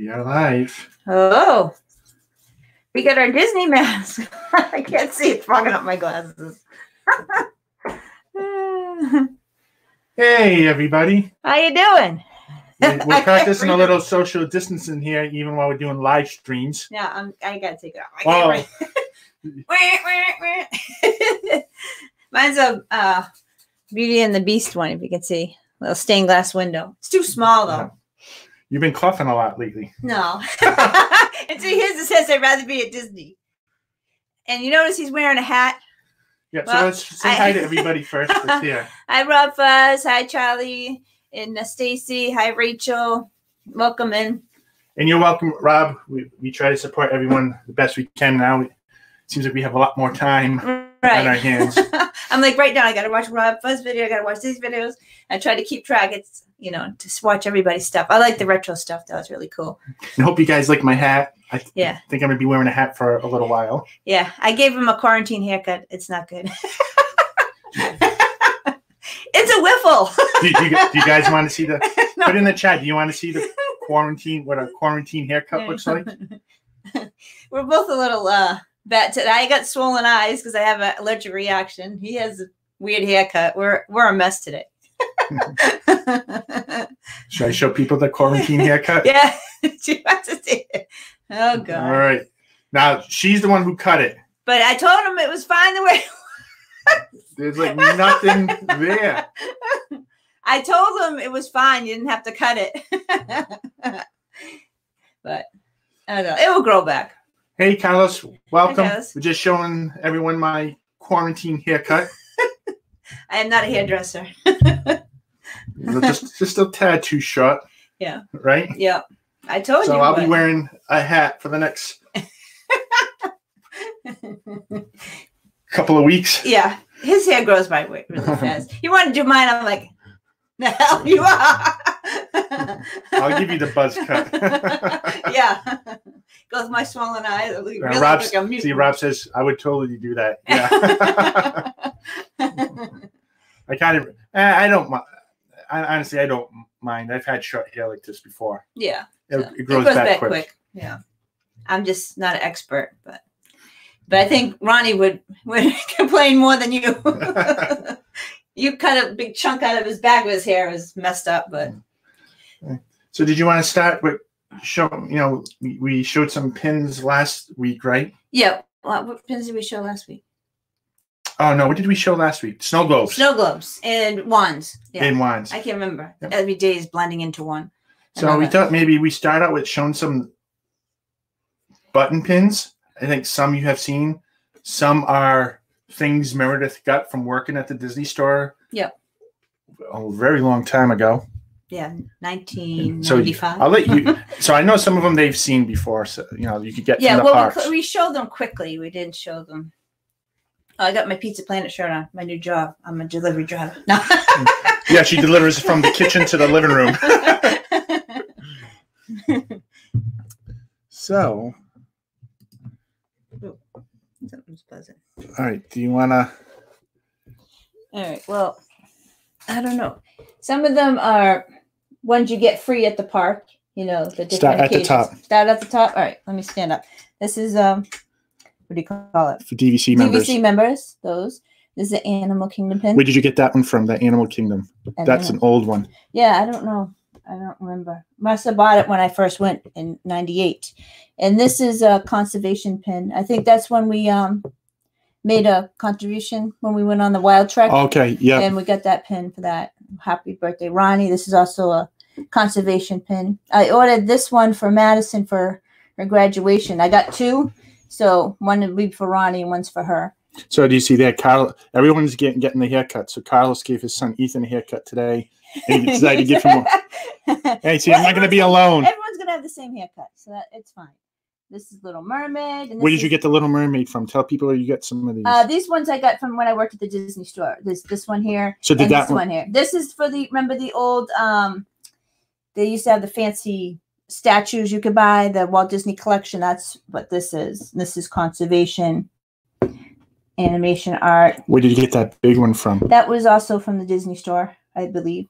We are live. Oh, we got our Disney mask. I can't see it fogging up my glasses. Hey, everybody. How you doing? We're practicing a little social distancing here, even while we're doing live streams. Yeah, I'm, I gotta take it off. I Oh. Mine's a uh, Beauty and the Beast one, if you can see. Little stained glass window. It's too small though. You've been coughing a lot lately. No. and see, his it says I'd rather be at Disney. And you notice he's wearing a hat. Yeah, so let's say I- hi to everybody first. Here. Hi, Rob Fuzz. Hi, Charlie. And uh, Stacy. Hi, Rachel. Welcome in. And you're welcome, Rob. We, we try to support everyone the best we can now. It seems like we have a lot more time on our hands. I'm like, right now, I got to watch Rob Fuzz video. I got to watch these videos. I try to keep track. It's, you know, just watch everybody's stuff. I like the retro stuff. That was really cool. I hope you guys like my hat. I th- Yeah. think I'm going to be wearing a hat for a little while. Yeah. I gave him a quarantine haircut. It's not good. it's a whiffle. Do, do do you guys want to see the, put in the chat, do you want to see the quarantine, what a quarantine haircut looks like? We're both a little uh bad today. I got swollen eyes because I have an allergic reaction. He has a weird haircut. We're we're a mess today. Should I show people the quarantine haircut? yeah, she wants to see it. Oh god! All right. Now she's the one who cut it. But I told him it was fine the way. There's like nothing there. I told him it was fine. You didn't have to cut it. but I don't know. It will grow back. Hey Carlos, welcome. Carlos. We're just showing everyone my quarantine haircut. I am not a hairdresser. just just a tad too short. Yeah. Right? yep. I told So you. I'll be wearing a hat for the next couple of weeks. Yeah, his hair grows by way really fast. You want to do mine? I'm like, the hell you are. I'll give you the buzz cut. yeah, goes my swollen eyes. Really Rob, like see, Rob says I would totally do that. Yeah, I kind of, eh, I don't. I, honestly, I don't mind. I've had short hair like this before. yeah, It, so it grows, back, quick. Yeah, I'm just not an expert, but but I think Ronnie would would complain more than you. you cut a big chunk out of his back of his hair. It was messed up, but mm. So, did you want to start with show? You know, we, we showed some pins last week, right? yeah. What, what pins did we show last week? Oh no, what did we show last week? Snow globes Snow globes and wands. Yeah. and wands. I can't remember. Yep. Every day is blending into one. I So we it. thought maybe we start out with showing some button pins. I think some you have seen. Some are things Meredith got from working at the Disney store. Yep. A very long time ago. Yeah, So I'll let you. so I know some of them they've seen before. So you know you could get yeah, from the well, we, parks. cl- we showed them quickly. We didn't show them. Oh, I got my Pizza Planet shirt on. My new job. I'm a delivery driver. No. yeah, she delivers from the kitchen to the living room. So Something's buzzing. all right, do you want to? All right. Well, I don't know. Some of them are ones you get free at the park. You know the different Start at the top. Start at the top. All right. Let me stand up. This is um, what do you call it? For DVC members. DVC members. Those. This is the Animal Kingdom pin. Where did you get that one from? That Animal Kingdom. And That's an old one. Yeah, I don't know. I don't remember. Must have bought it when I first went in '98. And this is a conservation pin. I think that's when we um made a contribution when we went on the wild trek, Okay. Yeah. and we got that pin for that. Happy birthday, Ronnie! This is also a conservation pin. I ordered this one for Madison for her graduation. I got two, so one would be for Ronnie and one's for her. So do you see that, Carl? Everyone's getting getting the haircut. So Carlos gave his son Ethan a haircut today. And he decided to give him. A, hey, see, I'm not going to be alone. Everyone's gonna have the same haircut, so that it's fine. This is Little Mermaid. And Where did you get the Little Mermaid from? Tell people where you get some of these. Uh, these ones I got from when I worked at the Disney store. This this one here so did and that this one? one here. This is for the remember the old um they used to have the fancy statues you could buy, the Walt Disney collection. That's what this is. This is conservation animation art. Where did you get that big one from? That was also from the Disney store, I believe.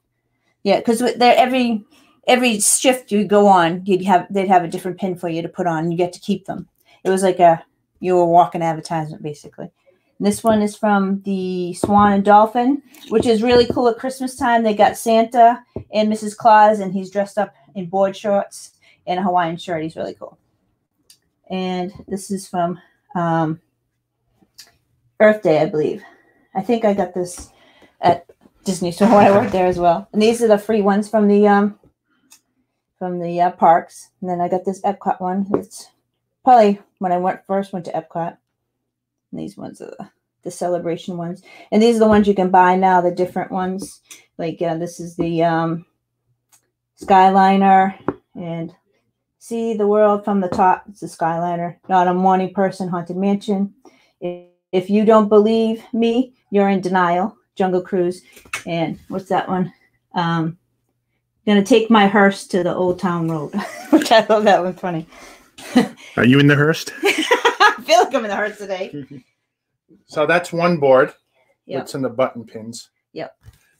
Yeah, because they're every every shift you go on, you'd have they'd have a different pin for you to put on. You get to keep them. It was like a you were walking advertisement basically. And this one is from the Swan and Dolphin, which is really cool at Christmas time. They got Santa and Mrs. Claus, and he's dressed up in board shorts and a Hawaiian shirt. He's really cool. And this is from um, Earth Day, I believe. I think I got this at Disney Store when I worked there as well. And these are the free ones from the um, from the uh, parks. And then I got this Epcot one. It's probably when I went first went to Epcot. And these ones are the, the celebration ones. And these are the ones you can buy now, the different ones. Like uh, this is the um, Skyliner and see the world from the top. It's a Skyliner. Not a morning person, Haunted Mansion. If, if you don't believe me, you're in denial. Jungle Cruise. And what's that one? Um, gonna take my hearse to the Old Town Road, which I thought that was funny. Are you in the hearse? I feel like I'm in the hearse today. So that's one board. Yep. What's in the button pins? Yep.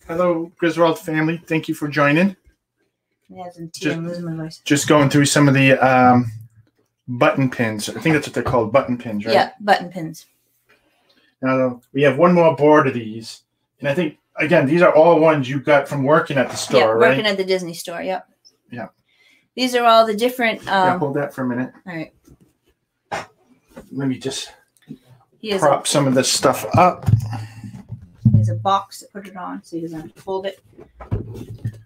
Hello, Griswold family. Thank you for joining. Yeah, some tea. Just- losing my voice. Just going through some of the um, button pins. I think that's what they're called, button pins, right? Yeah, button pins. Now we have one more board of these, and I think again these are all ones you got from working at the store, yeah, right? working at the Disney store. Yep. Yeah. These are all the different. yeah, Um, hold that for a minute. all right. Let me just Here's a, prop some of this stuff up. There's a box to put it on, so you don't have to fold it.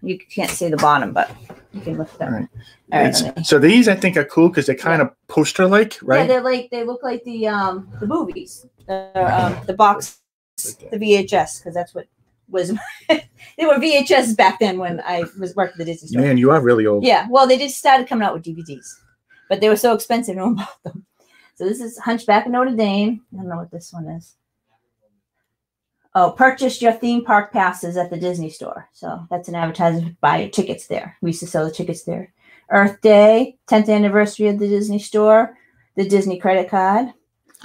You can't see the bottom, but you can lift them. All right. All right. Me- so these I think are cool because they're kind of poster-like, right? Yeah, right? they're like they look like the um the movies, the um the box, the VHS, because that's what was. they were VHS back then when I was working at the Disney store. Man, you are really old. Yeah, well, they just started coming out with DVDs, but they were so expensive, no one bought them. So this is Hunchback of Notre Dame. I don't know what this one is. Oh, purchase your theme park passes at the Disney store. So that's an advertisement. Buy your tickets there. We used to sell the tickets there. Earth Day, 10th anniversary of the Disney store. The Disney credit card.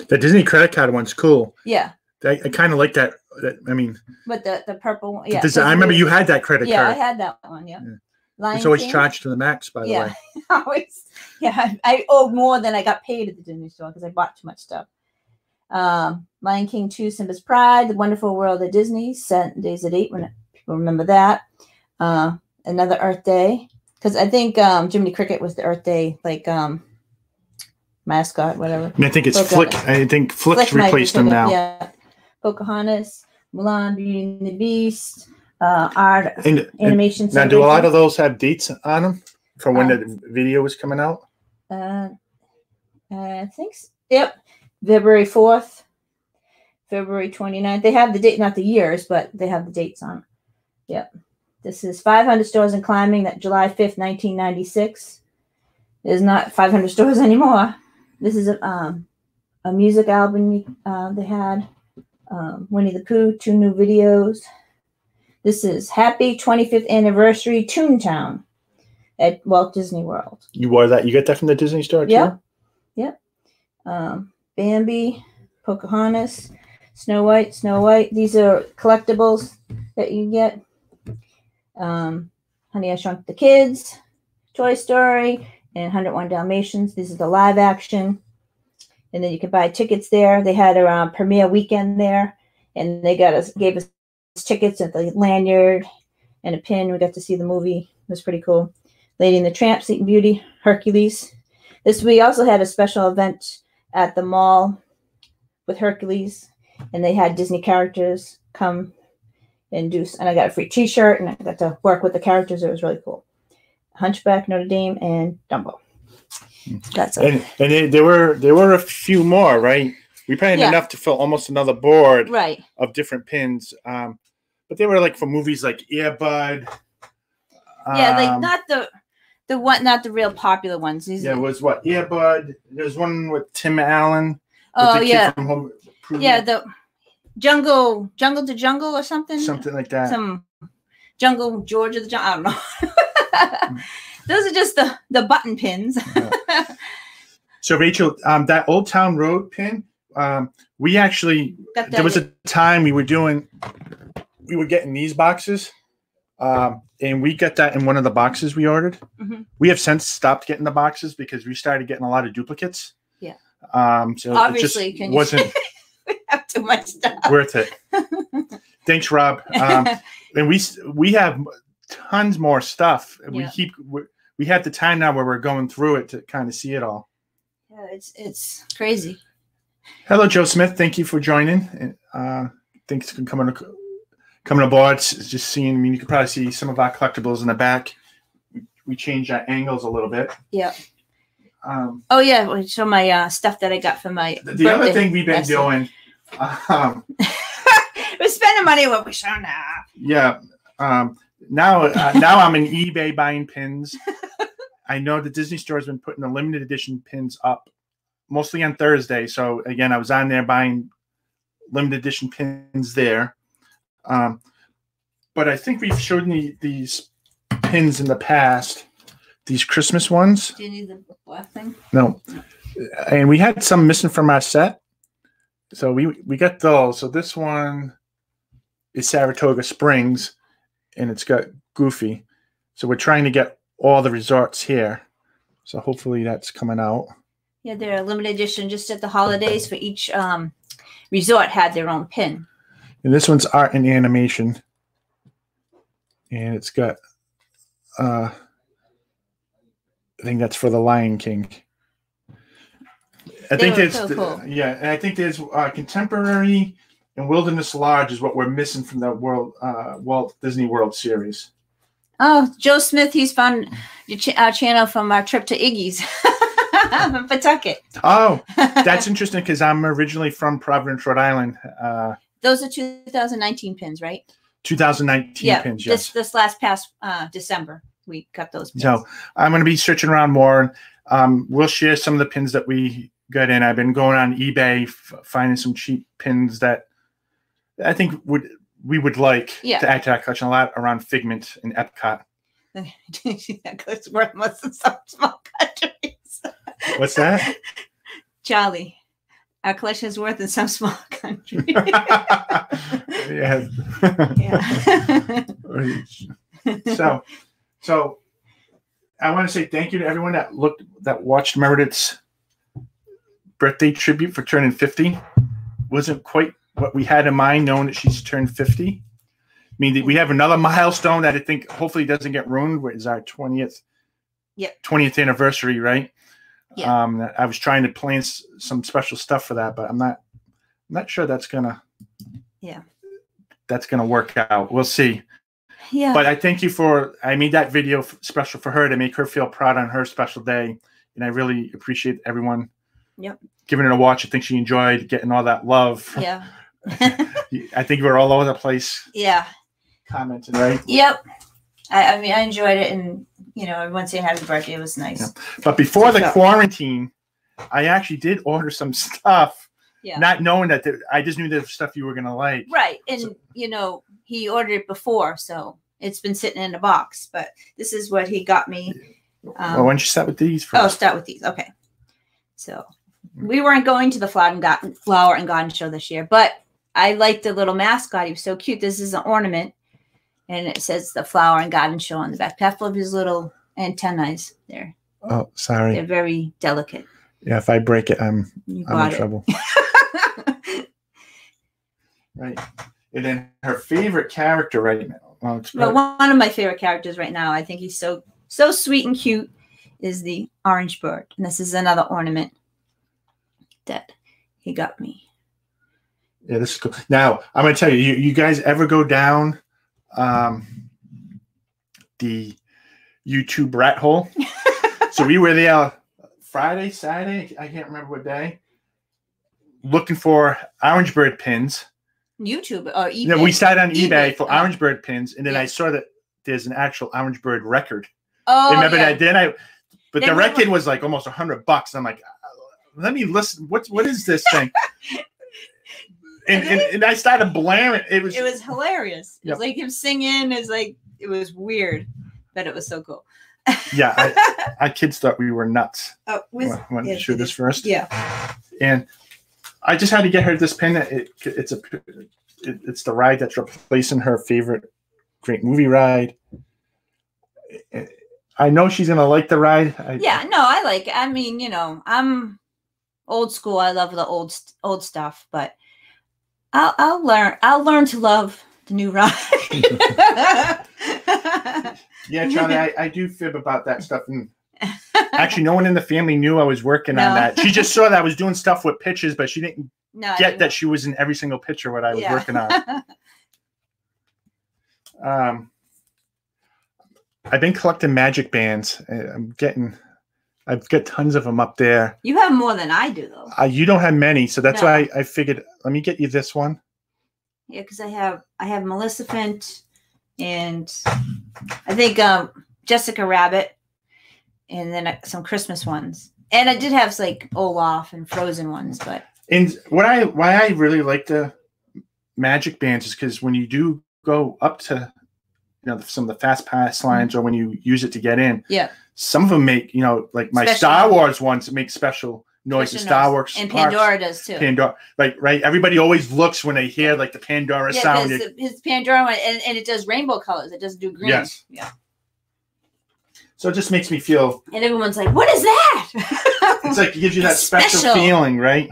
The Disney credit card one's cool. Yeah, I, I kind of like that. That. I mean, but the the purple one. Yeah, I remember you had that credit card, Yeah, I had that one. Yeah. Yeah. Lion It's always King. charged to the max, by the yeah, way. always. Yeah, I, owed more than I got paid at the Disney store because I bought too much stuff. Um, Lion King 2, Simba's Pride, The Wonderful World of Disney, Seven Days at Eight, when people remember that. Uh, another Earth Day, because I think um, Jiminy Cricket was the Earth Day, like um, mascot, whatever. And I think it's Flik Flik. I think Flik's Flick replaced them Cricket, now. Yeah. Pocahontas, Mulan, Beauty and the Beast, uh, art, And, and now, do a lot of those have dates on them for when Um, the video was coming out? Uh, I think, yep, February 4th, February 29th. They have the date, not the years, but they have the dates on. it. Yep. This is 500 stores and climbing that July 5th, 1996. There's not 500 stores anymore. This is a, um, a music album uh, they had. Um, Winnie the Pooh, two new videos. This is Happy 25th Anniversary Toontown at Walt Disney World. You wore that. You got that from the Disney store too? Yep. Yep. Um, Bambi, Pocahontas, Snow White, Snow White. These are collectibles that you get. Um, Honey, I Shrunk the Kids, Toy Story, and 101 Dalmatians. This is the live action. And then you can buy tickets there. They had a um, premiere weekend there, and they got us gave us tickets at the lanyard and a pin. We got to see the movie. It was pretty cool. Lady and the Tramp, Sleeping Beauty, Hercules. This we also had a special event at the mall with Hercules, and they had Disney characters come and do. And I got a free T-shirt, and I got to work with the characters. It was really cool. Hunchback, Notre Dame, and Dumbo. That's it. And and it, there were there were a few more, right? We probably had Yeah. enough to fill almost another board Right. of different pins. Um, but they were like for movies like Air Bud. Yeah, like um, not the the one, not the real popular ones. These, Yeah, it was what Air Bud. There's one with Tim Allen. oh yeah, Home yeah. The jungle, jungle to jungle or something. something like that. some jungle George of the Jungle. I don't know. Those are just the the button pins. So Rachel, um, that Old Town Road pin, um, we actually there was a time we were doing, we were getting these boxes Um, and we got that in one of the boxes we ordered. Mhm. We have since stopped getting the boxes because we started getting a lot of duplicates. Yeah. Um, so Obviously, it can just wasn't have too much stuff. worth it. Thanks, Rob. Um, and we we have tons more stuff. We keep we we have the time now where we're going through it to kind of see it all. yeah, it's it's crazy. Hello, Joe Smith. Thank you for joining. And, Uh, thanks for coming coming aboard. It's just seeing. I mean, you can probably see some of our collectibles in the back. We changed our angles a little bit. Yeah. Um, Oh yeah, show my uh, stuff that I got for my. the the other thing we've been doing, um, We're spending money what we show now. yeah. Um, now, uh, now I'm in eBay buying pins. I know the Disney store has been putting the limited edition pins up, mostly on Thursday. So again, I was on there buying limited edition pins there. Um, but I think we've showed me these pins in the past, these Christmas ones. Do you need the black thing? No, and we had some missing from our set, so we we got those. So this one is Saratoga Springs, and it's got Goofy. So we're trying to get all the resorts here. So hopefully that's coming out. Yeah, they're a limited edition just at the holidays for each um, resort had their own pin. And this one's art and animation, and it's got. uh I think that's for the Lion King. I They think it's so cool. yeah, and I think there's uh, contemporary and Wilderness Lodge is what we're missing from the World uh, Walt Disney World series. Oh, Joe Smith, he's found your ch- our channel from our trip to Iggy's from Pawtucket. Oh, that's interesting because I'm originally from Providence, Rhode Island. Uh, Those are 2019 pins, right? 2019 yeah. pins, This yes. this last past uh, December we got those pins. So I'm going to be searching around more. Um, we'll share some of the pins that we got in. I've been going on eBay f- finding some cheap pins that I think would we would like Yeah. to add to our collection a lot around Figment and Epcot. that goes worth most of some small countries. What's that? Jolly. our collection is worth in some small country. yeah. yeah. so, so I want to say thank you to everyone that looked that watched Meredith's birthday tribute for turning 50. Wasn't quite what we had in mind, knowing that she's turned 50. I mean, we have another milestone that I think hopefully doesn't get ruined, which is our 20th, Yep. 20th anniversary, right? Yeah. Um, I was trying to plan some special stuff for that, but I'm not, I'm not sure that's gonna, Yeah. that's gonna work out. We'll see yeah. but I thank you for I made that video f- special for her to make her feel proud on her special day, and I really appreciate everyone. Yep. Giving it a watch. I think she enjoyed getting all that love. yeah. I think we're all over the place yeah. commenting, right? Yep. I, I mean, I enjoyed it, and you know, everyone saying happy birthday It was nice. But before the quarantine, I actually did order some stuff, Yeah. not knowing that there, I just knew the stuff you were gonna like. Right, and So- you know, he ordered it before, so it's been sitting in a box. But this is what he got me. well, Um, why don't you start with these First? oh, start with these. Okay. So we weren't going to the flower and garden, flower and garden show this year, but I liked the little mascot. He was so cute. This is an ornament, and it says the flower and garden show on the back. Half of his little antennae. They're oh, sorry. they're very delicate. Yeah, if I break it, I'm You I'm in it. trouble. Right. And then her favorite character right now. Well, it's But one of my favorite characters right now, I think he's so so sweet and cute, is the orange bird. And this is another ornament that he got me. Yeah, this is cool. Now I'm gonna tell you, you, you guys ever go down um, the YouTube rat hole? so we were there Friday, Saturday, I can't remember what day, looking for orange bird pins. YouTube or eBay. Yeah, we started on eBay, eBay, for orange bird pins, and then I saw that there's an actual orange bird record. oh, Remember yeah. that? Then I, but Then the we record were- was like almost a hundred bucks. I'm like, uh, let me listen. What what is this thing? and, and and I started blaring. It was It was hilarious. It was like him singing. It's like it was weird, but it was so cool. yeah. I, our kids thought we were nuts. oh, was, want yeah, to show this first? yeah. And I just had to get her this pin. It, it's a it, it's the ride that's replacing her favorite great movie ride. I know she's gonna like the ride. I, Yeah, no, I like. It. I mean, you know, I'm old school. I love the old old stuff, but I'll I'll learn. I'll learn to love the new rock. yeah, Charlie, I, I do fib about that stuff. And actually, no one in the family knew I was working on that. She just saw that I was doing stuff with pitches, but she didn't no, get didn't that she was in every single picture what I was Yeah. working on. Um, I've been collecting magic bands. Uh, I'm getting, I've got tons of them up there. you have more than I do, though. Uh, you don't have many, so that's No. why I, I figured let me get you this one. Yeah, because I have I have Melissa Maleficent and I think um, Jessica Rabbit, and then uh, some Christmas ones. And I did have like Olaf and Frozen ones, but And what I why I really like the magic bands is because when you do go up to you know some of the fast pass lines or when you use it to get in, yeah, some of them make you know like my Special Star. Wars ones make special noises. Special Star noise. Wars and parks, Pandora does too. Pandora, like right. Everybody always looks when they hear like the Pandora yeah, sound. his Pandora one, and, and it does rainbow colors. It doesn't do green. Yes. Yeah. So it just makes me feel And everyone's like, "What is that?" it's like it gives you that special, special. feeling, right?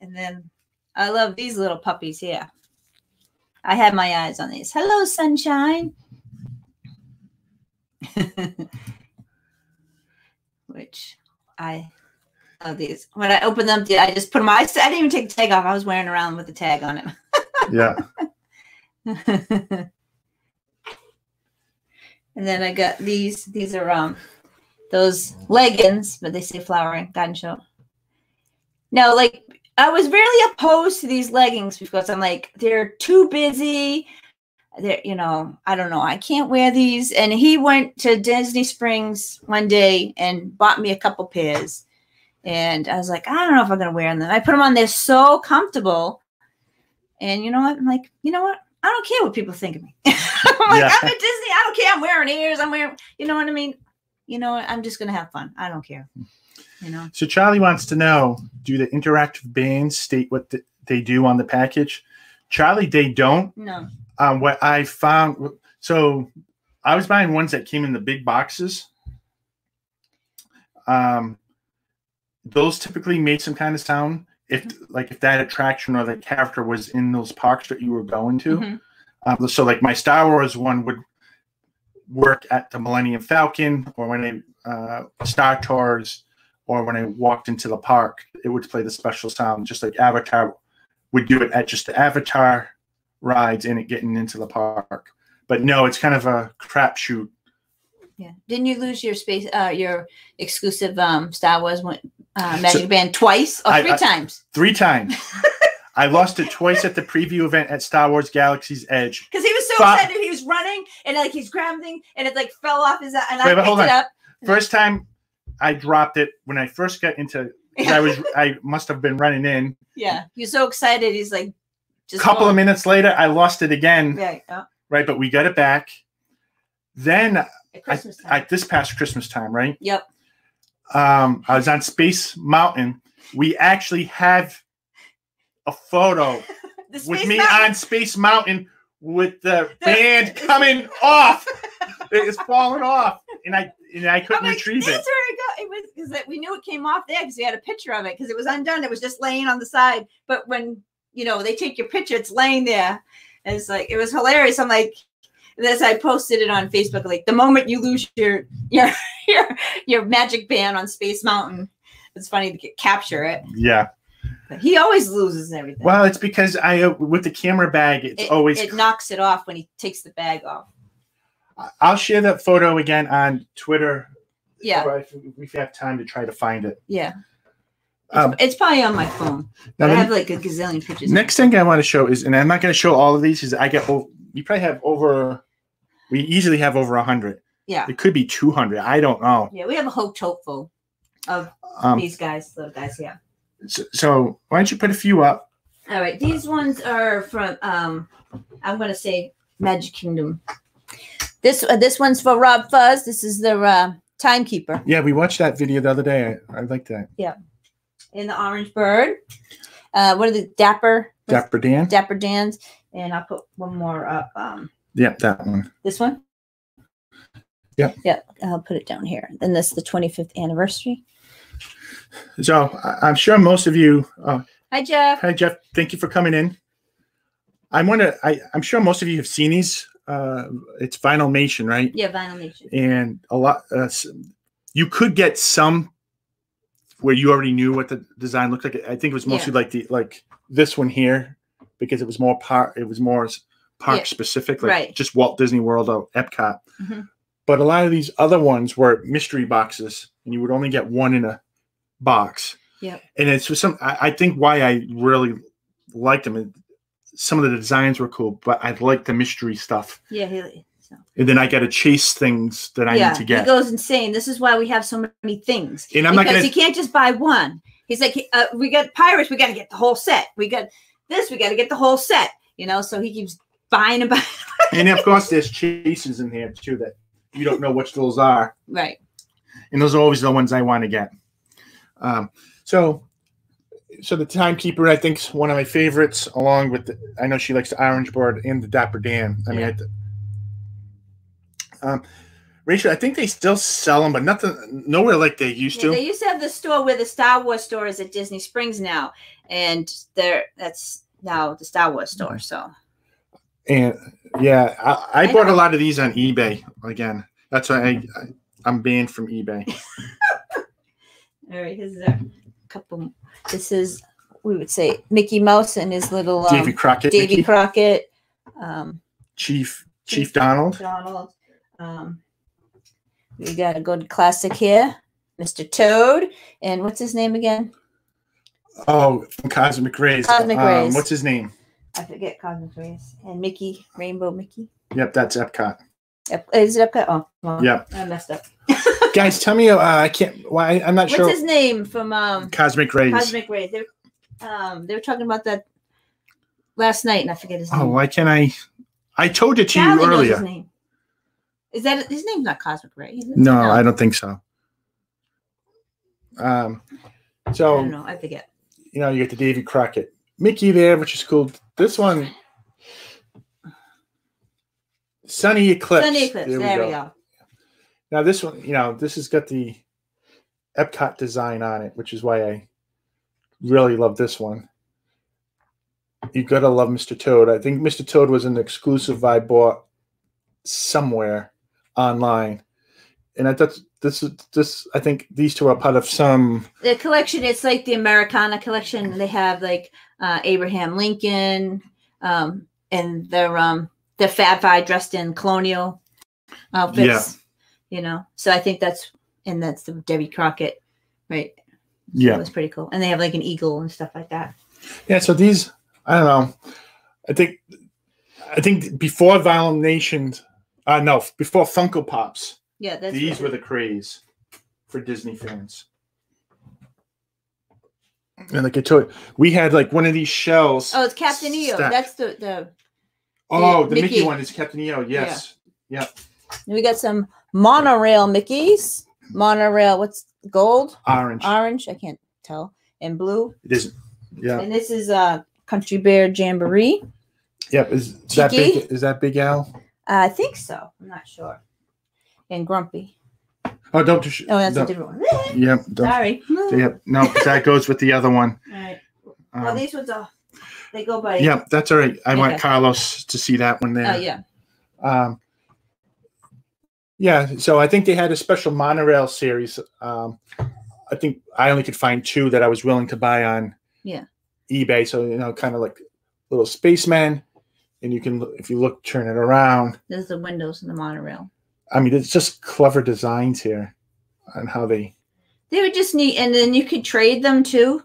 and then I love these little puppies here. I have my eyes on these. Hello, sunshine. Which I love these. When I open them, I just put them. I, I didn't even take the tag off. I was wearing around with the tag on it. Yeah. and then I got these. These are um those leggings, but they say flowering garden show. No, like I was really opposed to these leggings because I'm like they're too busy. You know I don't know I can't wear these. And he went to Disney Springs one day and bought me a couple pairs. And I was like, I don't know if I'm gonna wear them. I put them on. They're so comfortable. And you know what? I'm like, you know what? I don't care what people think of me. I'm like, Yeah. I'm at Disney. I don't care. I'm wearing ears. I'm wearing, you know what I mean? You know. I'm just gonna have fun. I don't care. You know. So Charlie wants to know: Do the interactive bands state what th- they do on the package? Charlie, they don't. No. Um, what I found, so I was buying ones that came in the big boxes. Um, those typically made some kind of sound if, like, if that attraction or that character was in those parks that you were going to. Mhm. Um, so, like, my Star Wars one would work at the Millennium Falcon, or when I uh, Star Tours, or when I walked into the park, it would play the special sound, just like Avatar would do it at just the Avatar rides in it getting into the park. But no, it's kind of a crapshoot. Yeah. Didn't you lose your space, uh, your exclusive um Star Wars uh, Magic So- Band twice or three I- times? Three times. I lost it twice at the preview event at Star Wars Galaxy's Edge. Because he was so excited, he was running and like he's grabbing and it like fell off his and I Wait, but picked hold it up. First time I dropped it when I first got into I was I must have been running in. Yeah, he's so excited. He's like, just couple of minutes later, I lost it again. Yeah, yeah. Right, but we got it back. Then At. I, this past Christmas time, right? yep. Um, I was on Space Mountain. We actually have a photo with me Mountain- on Space Mountain with the band coming off. It is falling off, and I and I couldn't like, retrieve That's it. where it go. It was because that we knew it came off there because we had a picture of it because it was undone. It was just laying on the side. But when you know they take your picture, it's laying there. And it's like it was hilarious. I'm like, this I posted it on Facebook. Like the moment you lose your your your your magic band on Space Mountain, it's funny to get, capture it. Yeah. But he always loses everything. Well, it's because I uh, with the camera bag, it's it, always. it knocks it off when he takes the bag off. I'll share that photo again on Twitter. Yeah, or if we have time to try to find it. yeah. It's, Um, it's probably on my phone. Now, I have like a gazillion pictures. next thing I want to show is, and I'm not going to show all of these, is I get. o- You probably have over. We easily have over hundred. Yeah. It could be two hundred. I don't know. Yeah, we have a whole tote full of Um, these guys, little guys. Yeah. so, so why don't you put a few up? All right, these ones are from um, I'm gonna say Magic Kingdom. This uh, this one's for Rob Fuzz. This is the uh, timekeeper Yeah, we watched that video the other day. I, I like that. In the orange bird. Uh, what are the Dapper Dapper Dan. Dapper Dans? And I'll put one more up. Um, Yep, that one. This one? Yeah. Yeah, I'll put it down here. And this is the 25th anniversary. So I'm sure most of you. Uh, Hi, Jeff. hi, Jeff. Thank you for coming in. I wonder. I, I'm sure most of you have seen these. Uh, it's Vinylmation, right? Yeah, Vinylmation. And a lot. Uh, you could get some where you already knew what the design looked like. I think it was mostly like the like this one here because it was more park. It was more park Yeah. specific, like Right. just Walt Disney World or Epcot. Mhm. But a lot of these other ones were mystery boxes, and you would only get one in a box. Yeah, And it's some. I, I think why I really liked them. Some of the designs were cool, but I liked the mystery stuff. Yeah, so. And then I got to chase things that I yeah, need to he get. goes insane. This is why we have so many things. And I'm not because gonna- you can't just buy one. He's like, uh, we got pirates, we got to get the whole set. We got this, we got to get the whole set. You know, so he keeps buying and buying. and of course, there's chases in here too that you don't know which those are. Right. and those are always the ones I want to get. Um, so, so the timekeeper, I think, is one of my favorites. Along with, the, I know she likes the Orange Bird and the Dapper Dan. I mean, Yeah. I um, Rachel, I think they still sell them, but nothing, nowhere like they used Yeah, to. they used to have the store where the Star Wars store is at Disney Springs now, and there that's now the Star Wars store. So and yeah, I, I, I bought a lot of these on eBay. Again, that's why I, I I'm banned from eBay. all right, here's a couple. This is we would say Mickey Mouse and his little um, Davy Crockett, Davy Mickey, Crockett, um, Chief Chief Chief Donald. Donald. Um, we got a good classic here, Mr. Toad, and what's his name again? Oh, from Cosmic Rays. Cosmic um, Rays. What's his name? I forget Cosmic Rays and Mickey, Rainbow Mickey. Yep, that's Epcot. Ep- Is it Epcot? Oh, well, Yep. I messed up. Guys, tell me. Uh, I can't. Why? I'm not What's sure. What's his name from um, Cosmic Rays. Cosmic Rays? They were, um, they were talking about that last night, and I forget his name. oh, why can't I? I told it to Charlie you earlier. Is that his name's not Cosmic Ray? it? No, I don't think so. Um, I so don't know. I forget. you know, you get the Davy Crockett, Mickey there, which is cool. This one, Sonny Eclipse. Sonny Eclipse. There, we, go. Now this one, you know, this has got the Epcot design on it, which is why I really love this one. You gotta love Mr. Toad. I think Mr. Toad was an exclusive I bought somewhere online, and I thought this is this. I think these two are part of some. The collection, it's like the Americana collection. They have like uh, Abraham Lincoln, um, and their um, the Fab Five dressed in colonial outfits. Yeah. You know, so I think that's and that's the Davy Crockett, right? So Yeah, that's pretty cool. And they have like an eagle and stuff like that. yeah. So these, I don't know. I think, I think before Vinylmations, uh, no, before Funko Pops, Yeah, that's these what were the craze for Disney fans. And like I told you, we had like one of these shells. Oh, it's Captain EO. That's the the. oh, the the Mickey. Mickey. one is Captain EO. Yes. Yeah. Yep. We got some monorail Mickey's. Monorail. What's gold, Orange. orange? I can't tell. And blue. it isn't. Yeah. And this is uh Country Bear Jamboree. Yep. Is that big? Is that Big Al? I think so. I'm not sure. And Grumpy. Oh, don't. Sh- Oh, that's a different one. Yep. Don't, Sorry. yep. No, that goes with the other one. All right. Well, Um, these ones are. They go by. yep. That's all right. I want Carlos to see that one there. Oh yeah. Um, yeah, so I think they had a special monorail series. Um, I think I only could find two that I was willing to buy on Yeah. eBay. So you know, kind of like little spaceman, and you can, if you look, turn it around. There's the windows in the monorail. I mean, it's just clever designs here on how they. They were just neat, and then you could trade them too.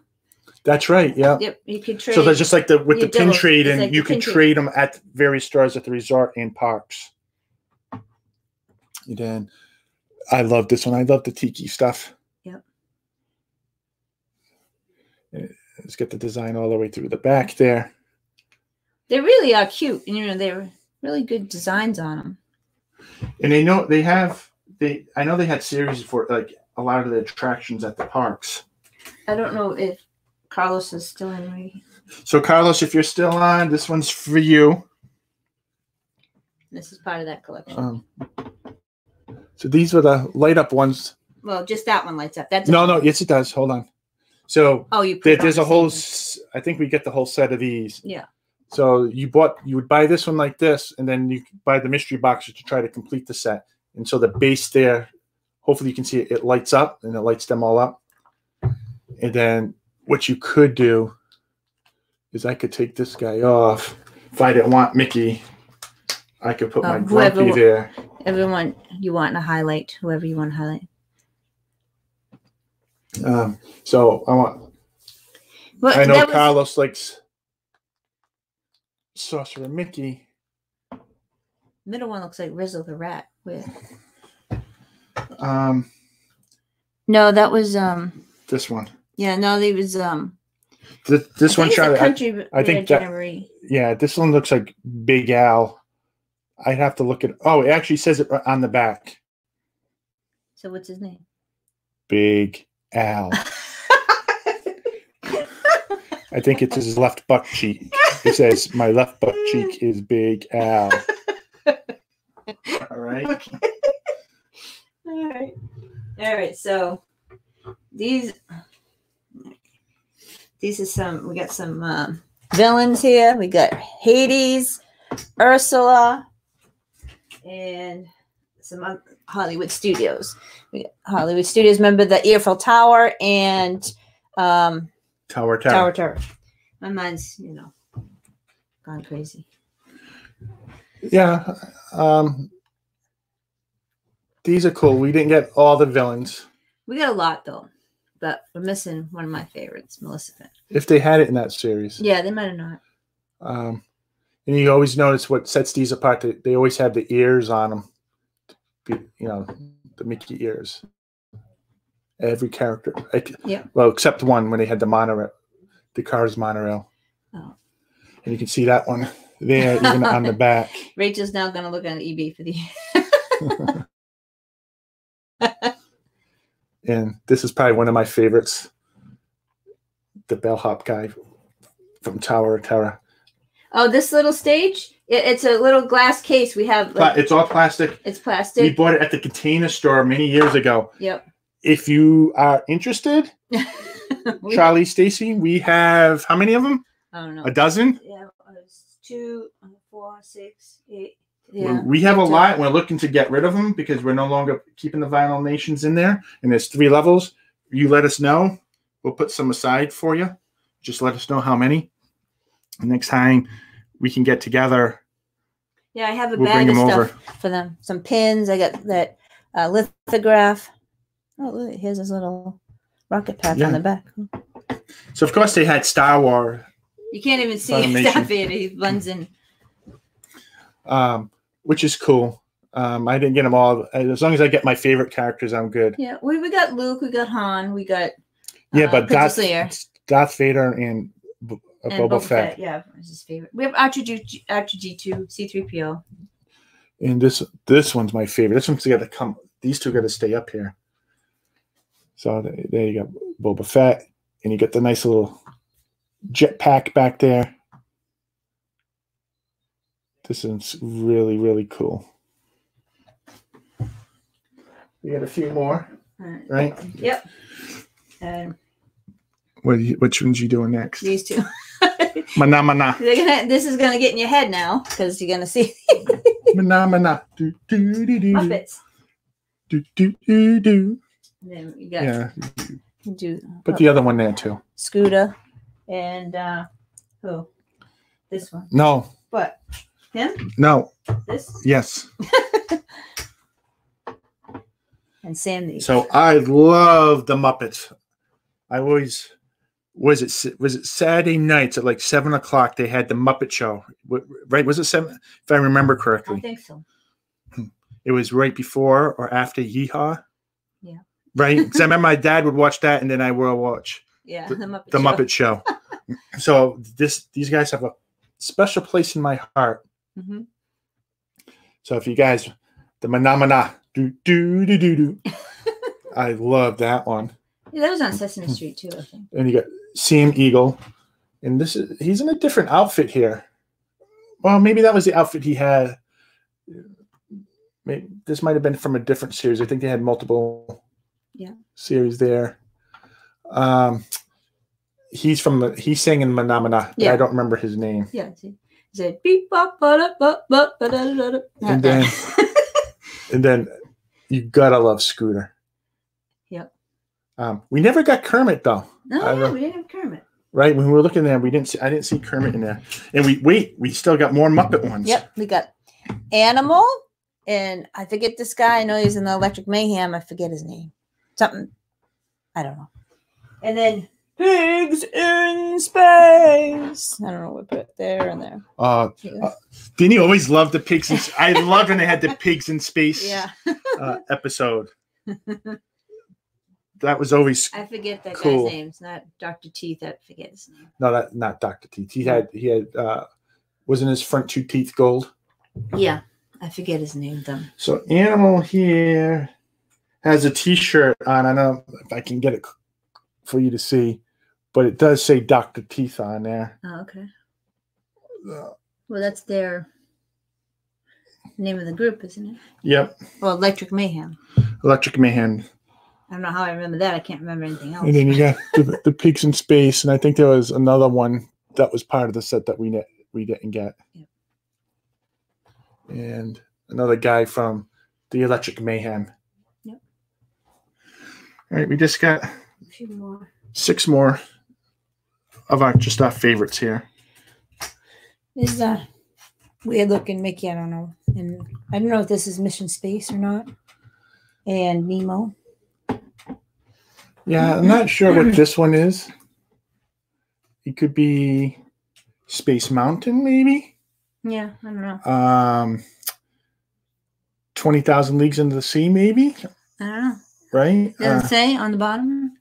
That's right. Yeah. Yep, you could trade. So there's just like the with the pin double- trade, and like you can trade. them at various stores at the resort and parks. And then I love this one. I love the tiki stuff. Yep. Let's get the design all the way through the back there. They really are cute, and you know they're really good designs on them. And they know they have they. I know they had series for like a lot of the attractions at the parks. I don't know if Carlos is still in. Re- So Carlos, if you're still on, this one's for you. This is part of that collection. Um, so these are the light up ones. well, just that one lights up. That's No, no, yes, it does. Hold on. So Oh, you. there, there's a whole. I think we get the whole set of these. Yeah. So you bought, you would buy this one like this, and then you buy the mystery boxes to try to complete the set. And so the base there, hopefully you can see it, it lights up and it lights them all up. And then what you could do is I could take this guy off. If I didn't want Mickey, I could put my Um, whoever grumpy wa- there. Everyone you want to highlight, whoever you want to highlight. Um, so I want. Well, I know was- Carlos likes Sorcerer Mickey. middle one looks like Rizzo the rat. With Um, no, that was um. this one. Yeah, no, they was um. Th- this I one, think it's Charlie. I- country. I think that- Yeah, this one looks like Big Al. I'd have to look at. Oh, it actually says it on the back. So what's his name? Big Al. I think it's his left butt cheek. It says my left butt cheek is Big Al. All right. All right. All right. So these these are some. We got some um, villains here. We got Hades, Ursula, and some Hollywood Studios. We got Hollywood Studios. Remember the Eiffel Tower and um, Tower Tower. Tower Tower. My mind's you know gone crazy. Yeah. Um, these are cool. We didn't get all the villains. We got a lot though, but we're missing one of my favorites, Maleficent. If they had it in that series. Yeah, they might have not. Um, and you always notice what sets these apart. They, they always have the ears on them. You know, the Mickey ears. Every character. Like, Yeah. Well, except one when they had the monorail, the Cars monorail. Oh. And you can see that one there, even on the back. Rachel's now gonna look on eBay for the. And this is probably one of my favorites. The bellhop guy from Tower of Terror. oh, this little stage. It, it's a little glass case. We have. Pla- Like, It's all plastic. it's plastic. We bought it at the container store many years ago. Yep. If you are interested, Charlie, Stacy, we have how many of them? I don't know. A dozen. Yeah, it's two, uh, four, six, eight. We- Yeah. We have a lot. We're looking to get rid of them because we're no longer keeping the vinyl nations in there. And there's three levels. You let us know. We'll put some aside for you. Just let us know how many. Next time we can get together, Yeah, I have a we'll bag bring of them stuff over. for them. Some pins. I got that uh, lithograph. Oh, look! Here's his little rocket pack Yeah. on the back. So of course they had Star Wars, You can't even see Funimation. Darth Vader. He blends in. um, which is cool. Um, I didn't get them all. As long as I get my favorite characters, I'm good. Yeah, we, we got Luke, we got Han, we got Yeah, uh, but Darth, Darth Vader and, B- uh, and Boba, Fett. Yeah, is his favorite. We have R2G, R2G2, C3PO. And this this one's my favorite. This one's got to come. These two got to stay up here. So there you go, Boba Fett, and you get the nice little jetpack back there. This is really really cool. We got a few more, Alright. right? Yep. And What you- which ones you doing next? these two. Mana mana They're gonna. This is gonna get in your head now because you're gonna see mana mana do do do do Muppets. do do do do. And then you got Yeah, do put uh, the other one there too. Scooter and uh who? This one. No, What? Him? no, This yes. and Sandy. So I love the Muppets. I always was it was it Saturday nights at like seven o'clock they had the Muppet Show, right? Was it seven? If I remember correctly. I think so. it was right before or after Hee Haw. Yeah. Right, because I remember my dad would watch that, and then I will watch Yeah, The- the, Muppet. the Show. Muppet Show. so this these guys have a special place in my heart. Mhm. So if you guys, the Manamana, do do do do do, I love that one. Yeah, that was on Sesame Street too. I think. and you got Sam Eagle, and this is he's in a different outfit here. Well, maybe that was the outfit he had Maybe, this might have been from a different series. I think they had multiple Yeah. series there. Um, he's from the, he sang in Manamana. Yeah. I don't remember his name. Yeah. He said beep bop ba da ba ba ba da da da. And then- And then you gotta love Scooter. Yep. Um, we never got Kermit though, no, no, we didn't have Kermit. right? When we were looking there, we didn't see. I didn't see Kermit in there. And we wait, we still got more Muppet ones. Yep, we got Animal, and I forget this guy. I know he's in the Electric Mayhem. I forget his name. Something. I don't know. And then Pigs in Space. I don't know what put there and there. Uh, Yeah. didn't you always love the pigs? In, I loved when they had the pigs in space yeah. uh, episode. That was always I forget that Cool. guy's name. It's not Dr. Teeth. I forget his name. no, that not Doctor Teeth. He had he had uh, wasn't his front two teeth gold. Yeah. I forget his name though. So animal here has a T-shirt on. I don't know if I can get it for you to see, but it does say Doctor Teeth on there. Oh, okay. Uh, Well, that's their name of the group, isn't it? yep, Well, Electric Mayhem. Electric Mayhem. I don't know how I remember that. I can't remember anything else. And then you got the, the pigs in space, and I think there was another one that was part of the set that we ne- we didn't get. Yep. And another guy from the Electric Mayhem. Yep. All right, we just got A few more. six more of our just our favorites here. This is a weird looking Mickey. I don't know. And I don't know if this is Mission Space or not. And Nemo. Yeah, I'm not sure what this one is. It could be Space Mountain, maybe. Yeah, I don't know. Um, Twenty Thousand Leagues into the Sea, maybe. I don't know. Right? Does Uh, it say on the bottom?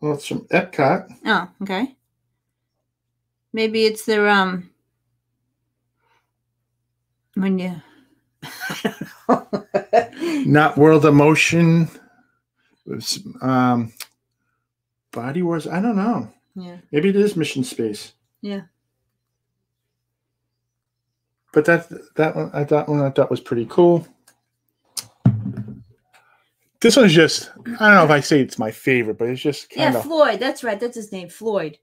Well, it's from Epcot. Oh, okay. Maybe it's their um when you don't World of Motion. It's, um, Body Wars. I don't know. yeah. Maybe it is Mission Space. Yeah. But that that one I thought one I thought was pretty cool. This one's just I don't know if I say it's my favorite, but it's just kind Yeah, of Floyd. That's right. That's his name, Floyd.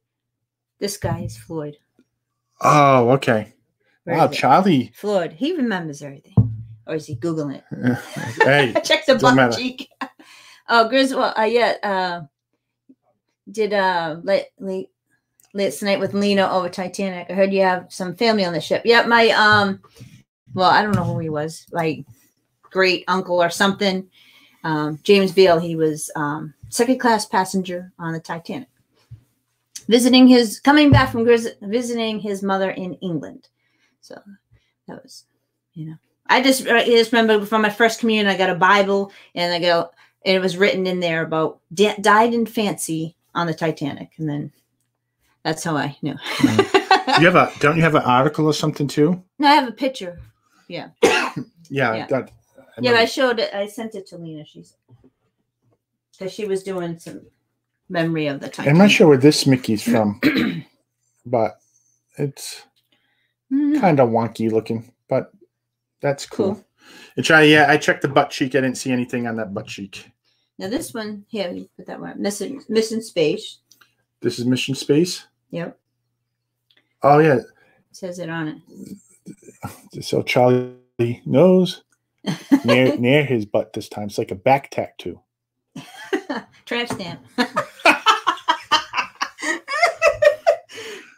This guy is Floyd. oh okay. Where Wow, is it? Charlie. Floyd. He remembers everything. Or is he Googling it? hey, Check the Don't butt matter. cheek. oh, Griswold. Uh, yeah. Uh, did uh late late last night with Lena over Titanic. I heard you have some family on the ship. Yeah, my um. Well, I don't know who he was. Like great uncle or something. Um, James Beale. He was um second class passenger on the Titanic. Visiting his coming back from visiting his mother in England. So that was, you know. I just I just remember from my first communion, I got a Bible, and I go, and it was written in there about died in fancy on the Titanic, and then that's how I knew. you have a don't you have an article or something too? no, I have a picture. Yeah, Yeah. that. I Yeah. I showed it. I sent it to Lena. She's because she was doing some memory of the time. I'm not sure where this Mickey's from, but it's Mhm. kind of wonky looking, but that's cool. Cool. And try, yeah, I checked the butt cheek. I didn't see anything on that butt cheek. Now this one here, you put that one missing missing space. This is Mission Space. Yep, Oh yeah, it says it on it. so Charlie knows near near his butt this time. It's like a back tattoo. Tramp stamp.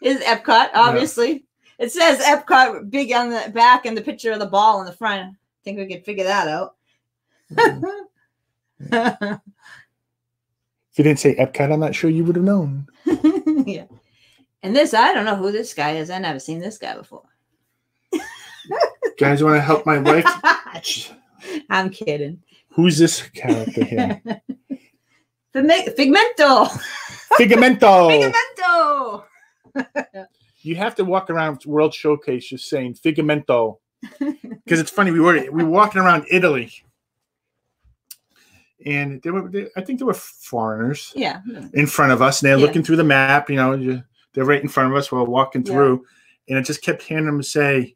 Is Epcot, obviously. It says Epcot big on the back and the picture of the ball in the front. I think we could figure that out. If you didn't say Epcot, I'm not sure you would have known. yeah. And this, I don't know who this guy is. I never seen this guy before. Guys, want to help my wife? I'm kidding. Who's this character here? Fig- Figmento. Figamento. Figmento. You have to walk around World Showcase just saying Figmento, Because it's funny, we were we were walking around Italy. And they were, they, I think there were foreigners Yeah. in front of us, and they're Yeah. looking through the map. You know, you- They're right in front of us. We're walking Yeah. through, and I just kept hearing them say,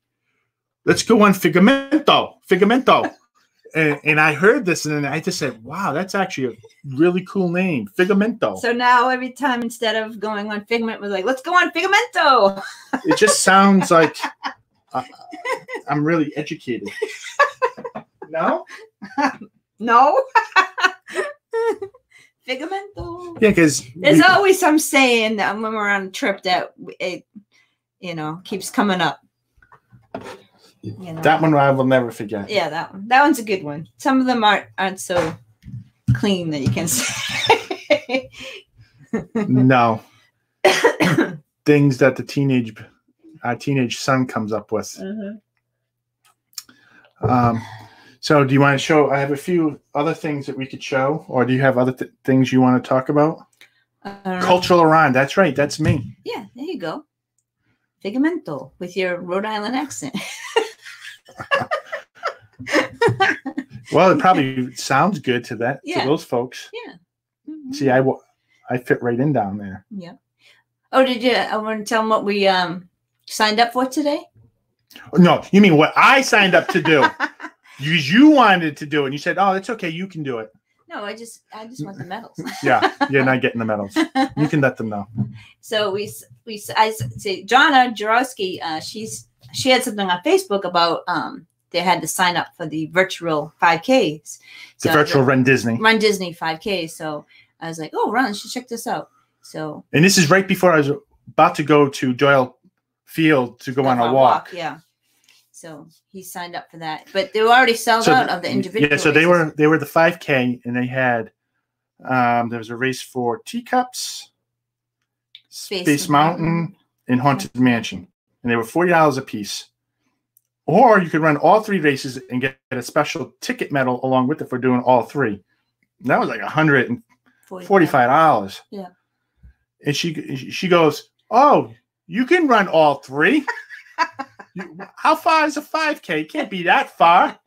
"Let's go on Figamento, Figamento." and, and I heard this, and then I just said, "Wow, that's actually a really cool name, Figamento." So now every time instead of going on Figment, we're like, let's go on Figamento. it just sounds like uh, I'm really educated. No, No. Figamento. yeah, because There's always some saying that when we're on a trip that it, you know, keeps coming up. You know. that one I will never forget. Yeah, that one. That one's a good one. Some of them aren't aren't so clean that you can say. No, things that the teenage our teenage son comes up with. Um, so, do you want to show? I have a few other things that we could show, or do you have other th- things you want to talk about? Don't. Cultural Iran. That's right. That's me. Yeah, there you go. Figamento with your Rhode Island accent. Well, it probably sounds good to that Yeah. to those folks. yeah. Mhm. See, I I fit right in down there. Yeah. Oh, did you? I want to tell them what we um signed up for today. No, you mean what I signed up to do? Because you wanted to do it, and you said, "Oh, it's okay. You can do it." No, I just I just want the medals. Yeah, you're not getting the medals. You can let them know. so we we I say Jonna Jarowski, uh, she's she had something on Facebook about um they had to sign up for the virtual 5Ks. The So virtual Run Disney, Run Disney 5K. So I was like, oh, run, should check this out. So and this is right before I was about to go to Doyle Field to go on a walk. Yeah. So he signed up for that, but they were already sold So out the- of the individual. Yeah, so they were they were the 5K, and they had um, there was a race for teacups, Space Space, Mountain. Mountain, and Haunted Mansion, and they were forty dollars a piece. Or you could run all three races and get a special ticket medal along with it for doing all three. That was like a hundred and 45. forty-five dollars. Yeah. And she she goes, "Oh, you can run all three. You- How far is a five k? Can't be that far."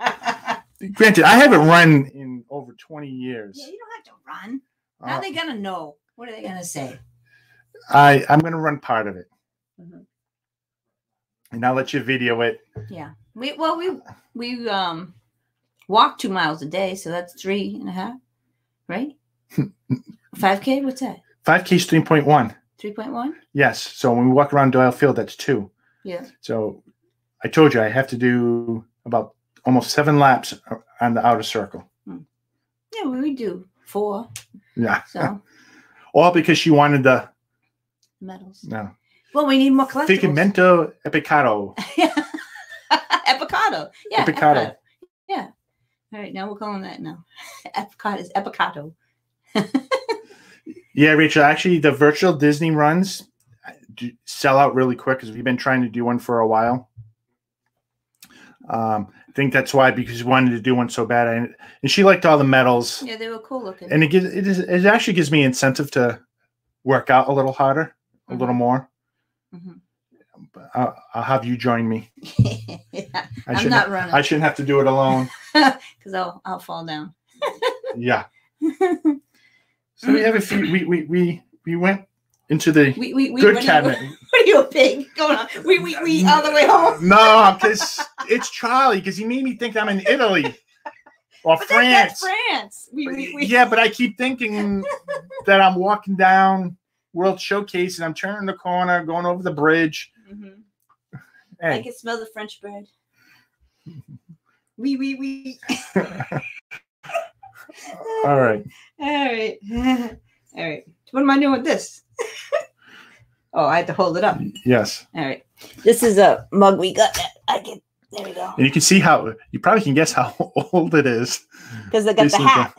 Granted, I haven't run in over twenty years. Yeah, you don't have to run. How Uh, are they gonna know? What are they gonna say? I I'm gonna run part of it, Mhm. And I'll let you video it. Yeah. We well we we um walk two miles a day, so that's three and a half, right? Five K, what's that? Five k is three point one. Three point one? Yes. So when we walk around Doyle Field, that's two. Yeah. So I told you I have to do about almost seven laps on the outer circle. Yeah, well, we do four. Yeah. So All because she wanted the medals. no Well, we need more collectibles. Figamento Epicado. Yeah. Epicado. Yeah. Epicado. Yeah. All right, now we're calling that now. Epicado is Epicado. Yeah, Rachel. Actually, the virtual Disney runs sell out really quick because we've been trying to do one for a while. Um, I think that's why because we wanted to do one so bad, and, and she liked all the medals, Yeah, they were cool looking. and it gives it, is, it actually gives me incentive to work out a little harder, a little more. Mhm. But I'll, I'll have you join me. yeah, I I'm shouldn't. not running I shouldn't have to do it alone. because I'll I'll fall down. yeah. So we have a few. We we we we went into the we we we good what are you- cabinet. What are you a pig going on? We we we all the way home. No, because it's Charlie. Because he made me think I'm in Italy or But France. France. We we, we Yeah, but I keep thinking that I'm walking down World Showcase and I'm turning the corner, going over the bridge. Mhm. I can smell the French bread. We we we. all right. All right. All right. What am I doing with this? oh, I had to hold it up. Yes, All right. This is a mug we got. I can. There we go. and you can see how you probably can guess how old it is. Because I got the hat.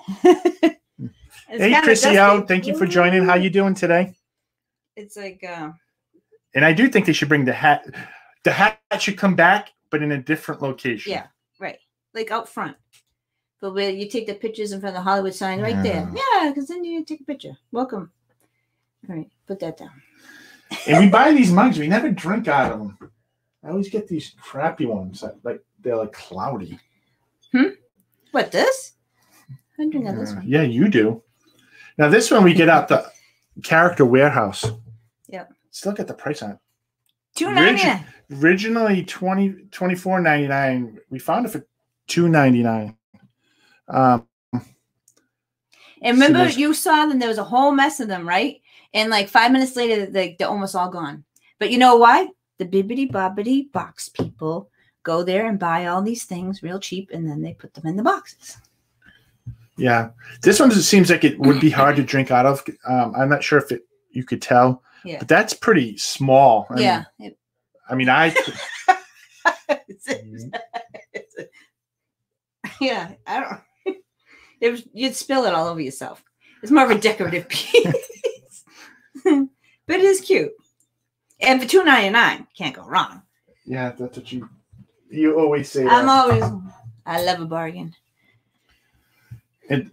Hey, Chrissy, O, dusty. thank you for joining. How you doing today? It's like uh, And I do think they should bring the hat. The hat should come back, but in a different location. Yeah. right, like out front. But where you take the pictures in front of the Hollywood sign right there. Yeah, because then you take a picture. Welcome. All right, put that down. And we buy these mugs, we never drink out of them. I always get these crappy ones that like they're like cloudy. Hmm. What this? I'm drinking out this one. yeah, you do. Now this one we get out the character warehouse. Still get the price on it. Two ninety nine. Originally 20 24.99. We found it for 2.99. Um, And remember, there's- you saw them. There was a whole mess of them, right? And like five minutes later, they, they're almost all gone. But you know why? The bibbity bobbity box people go there and buy all these things real cheap, and then they put them in the boxes. yeah, this one seems like it would be hard to drink out of. Um, I'm not sure if it you could tell, Yeah. but that's pretty small. I yeah. mean, I mean, I yeah. I don't. It was, you'd spill it all over yourself. It's more of a decorative piece, but it is cute. And for two ninety nine, can't go wrong. yeah, that's what you you always say. I'm that. always. I love a bargain. And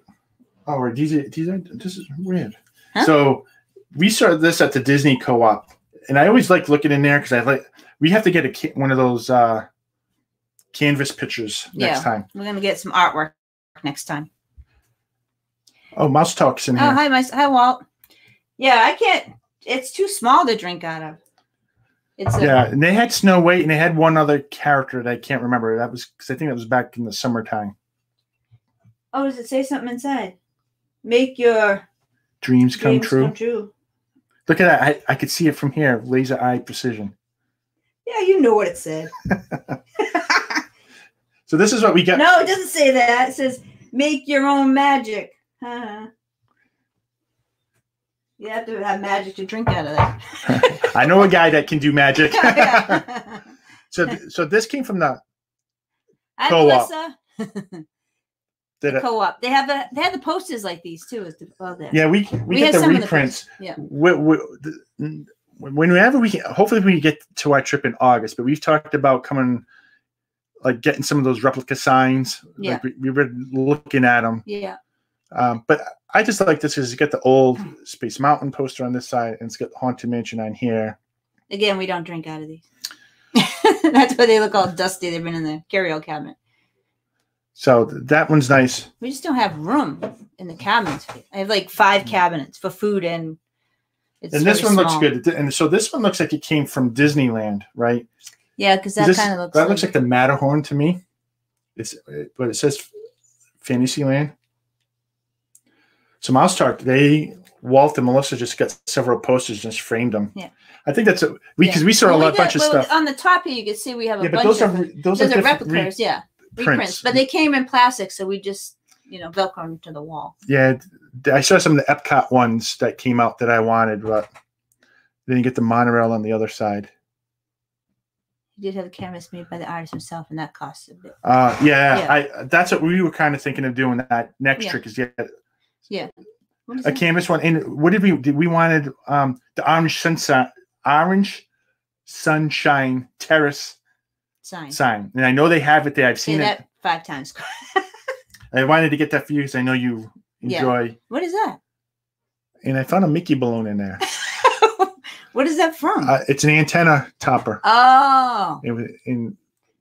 oh, these are these are this is weird. Huh? So we saw this at the Disney Co-op, and I always like looking in there because I like we have to get a one of those uh canvas pictures next Yeah. time. We're gonna get some artwork next time. Oh, Mouse Talk's in Oh, here. hi, my hi, Walt. Yeah, I can't. It's too small to drink out of. It's a, yeah, and they had Snow White, and they had one other character that I can't remember. That was because I think that was back in the summertime. Oh, does it say something inside? Make your Dreams come dreams true. come true. Look at that! I, I could see it from here. Laser eye precision. Yeah, you know what it said. So this is what we got. no, it doesn't say that. It says make your own magic. Uh-huh. you have to have magic to drink out of that. I know a guy that can do magic. So, so this came from the Co-op. That. Co-op. They have the they have the posters like these too. Is the, oh. Yeah, we we, We get the some of the reprints. Yeah. We, we, the, whenever we can, hopefully we get to our trip in August. But we've talked about coming, like getting some of those replica signs. Yeah. Like we, we were looking at them. Yeah. Um, but I just like this because you get the old Space Mountain poster on this side, and it's got Haunted Mansion on here. Again, we don't drink out of these. That's why they look all dusty. They've been in the carry-out cabinet. So that one's nice. We just don't have room in the cabinets. I have like five cabinets for food and. It's and this one looks good. And so this one looks like it came from Disneyland, right? Yeah, because that kind of looks. that like, looks like the Matterhorn to me. It's but it says Fantasyland. So Mouse Talk, they Walt and Melissa just got several posters, just framed them. Yeah. I think that's a we because Yeah. we saw Well, a lot, got- bunch of well, stuff. On the top here, you can see we have a Yeah, but bunch those are of. re- those, those are are re- replicas, yeah, reprints, prints. but they came in plastic, so we just you know velcro them to the wall. yeah, I saw some of the Epcot ones that came out that I wanted, but didn't get the monorail on the other side. He did have a canvas made by the artist himself, and that cost a bit. Uh, yeah, Yeah. I that's what we were kind of thinking of doing. That next Yeah. trick is yeah, yeah, a that? canvas one. And what did we did? We wanted um the orange sunshine, orange sunshine terrace sign? sign, and I know they have it there. I've seen it. five times. I wanted to get that for you because I know you Yeah. enjoy. what is that? And I found a Mickey balloon in there. what is that from? Uh, it's an antenna topper. oh, It was in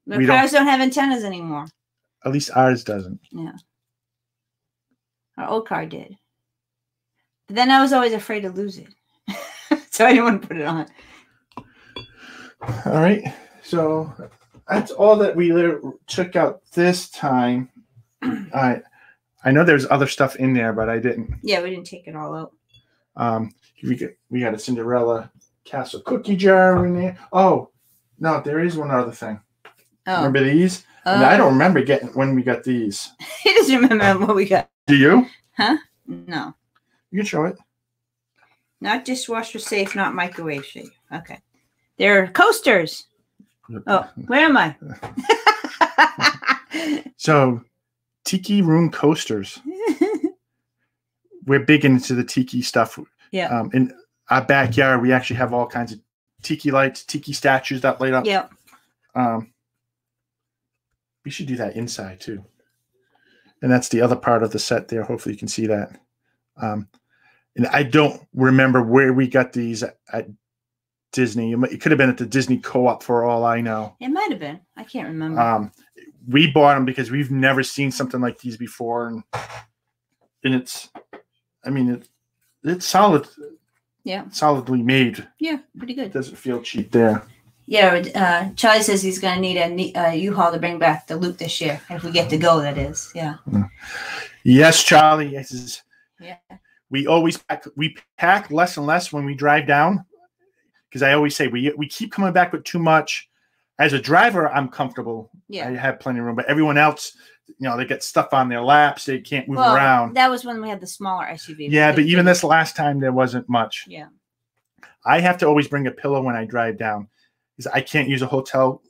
the we don't- don't have antennas anymore. at least ours doesn't. Yeah. Our old car did. But then I was always afraid to lose it. so I didn't want to put it on. All right, so that's all that we took out this time. I I know there's other stuff in there, but I didn't. Yeah, we didn't take it all out. Um, we got we got a Cinderella castle cookie jar in there. Oh no, there is one other thing. Oh, Remember these? And I don't remember getting when we got these. he doesn't remember what we got. Do you? Huh? No, You can show it. not dishwasher safe, not microwave safe. Okay. They're coasters. Oh, where am I? So, tiki room coasters. We're big into the tiki stuff. yeah. Um, in our backyard, we actually have all kinds of tiki lights, tiki statues that light up. Yeah. Um, we should do that inside too. And that's the other part of the set there. Hopefully, you can see that. Um, and I don't remember where we got these at, at Disney. It, could have been at the Disney Co-op for all I know. It might have been. I can't remember. Um, we bought them because we've never seen something like these before, and and it's, I mean, it, it's solid Yeah. solidly made. Yeah, pretty good. Doesn't feel cheap there. Yeah, uh, Charlie says he's going to need a uh, U-Haul to bring back the loop this year, if we get to go. That is, yeah, Yes, Charlie. Yes, yeah, we always pack, we pack less and less when we drive down because I always say we we keep coming back with too much. As a driver, I'm comfortable. yeah. I have plenty of room, but everyone else, you know, they get stuff on their laps. They can't move Well, around. that was when we had the smaller SUV. Yeah, but even this last time, there wasn't much. Yeah, I have to always bring a pillow when I drive down because I can't use a hotel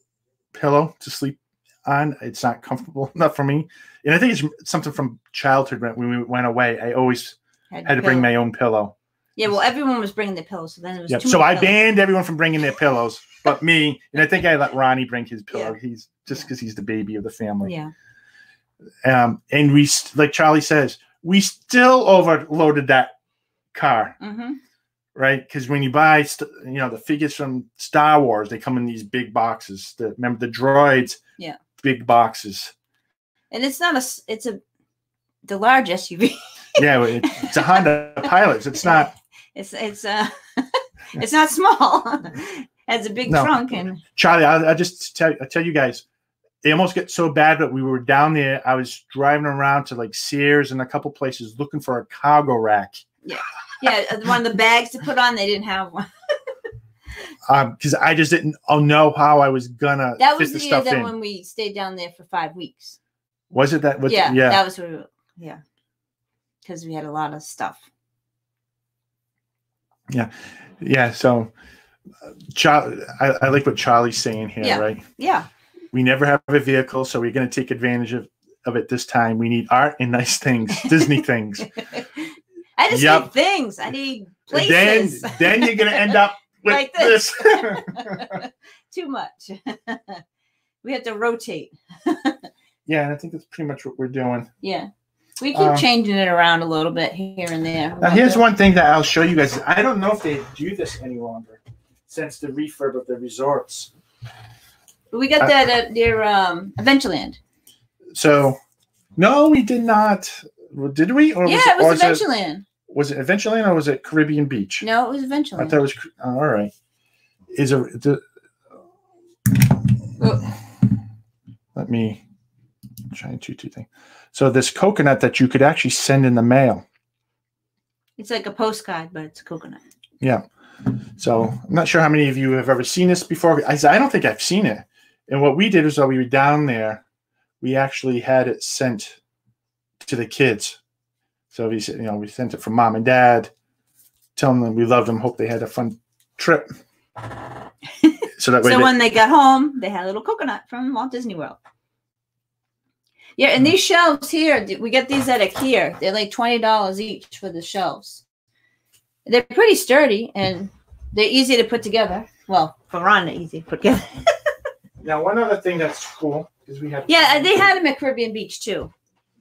pillow to sleep on. It's not comfortable enough for me. And I think it's something from childhood when when we went away. I always had to bring my own pillow. Yeah, well, everyone was bringing their pillows, so then it was. Yep. So I pillows. banned everyone from bringing their pillows, but me. And I think I let Ronnie bring his pillow. Yeah. He's just because he's the baby of the family. Yeah, Um, and we, st- like Charlie says, we still overloaded that car, hmm right? Because when you buy, you know, the figures from Star Wars, they come in these big boxes. The, remember the droids? Yeah. Big boxes. and it's not a. It's a the large SUV. Yeah, it's a Honda Pilot. It's not. It's it's uh, it's not small. Has a big No. trunk and Charlie, I, I just tell I tell you guys, it almost get so bad that we were down there. I was driving around to like Sears and a couple places looking for a cargo rack yeah, yeah, one of the bags to put on. They didn't have one. because I just didn't oh, know how I was gonna That fit was the the year that in. when we stayed down there for five weeks. was it that? What, yeah, yeah, that was where. We, yeah, because we had a lot of stuff. Yeah. Yeah. So, uh, Char- I, I like what Charlie's saying here, Yeah. right? Yeah, We never have a vehicle, so we're gonna take advantage of of it this time. We need art and nice things, Disney things. I just Yep. need things. I need then places. then you're gonna end up with Like this. this. Too much. we have to rotate. yeah, and I think that's pretty much what we're doing. Yeah, we keep Um, changing it around a little bit here and there. Now, here's one thing that I'll show you guys. I don't know if they do this any longer since the refurb of the resorts. We got I- that at near um, Adventureland. So, no, we did not. Did we? Or yeah, was it was or was Adventureland. was it Adventureland or was it Caribbean Beach? No, it was I thought it was. oh, all right. Is a the, Oh, let me try and two two thing. So this coconut that you could actually send in the mail. it's like a postcard, but it's a coconut. Yeah. So I'm not sure how many of you have ever seen this before. I, I don't think I've seen it. And what we did was while we were down there, we actually had it sent to the kids. So we said, you know, we sent it from mom and dad, telling them we loved them, hope they had a fun trip. So that way, So they- when they got home, they had a little coconut from Walt Disney World. Yeah, and these shelves here, we get these at IKEA. They're like twenty dollars each for the shelves. They're pretty sturdy and they're easy to put together. Well, for Ron, they're easy to put together. now one other thing that's cool is we have. yeah, they had them at Caribbean Beach too.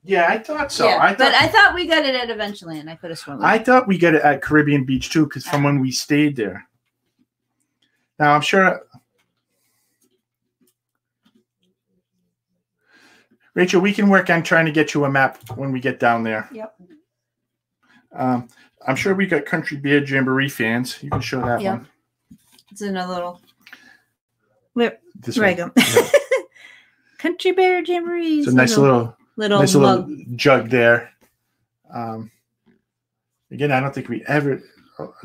Yeah, I thought so. yeah, I but thought I thought we got it at Adventureland. I could have sworn. I thought we got it at Caribbean Beach too, because from when we stayed there. Now I'm sure. Rachel, we can work on trying to get you a map when we get down there. Yep. Um, I'm sure we got Country Bear Jamboree fans. You can show that Yeah. one. It's in a little. Where? This There I one. go. Country Bear Jamboree. It's a nice little, little nice mug. little jug there. Um, again, I don't think we ever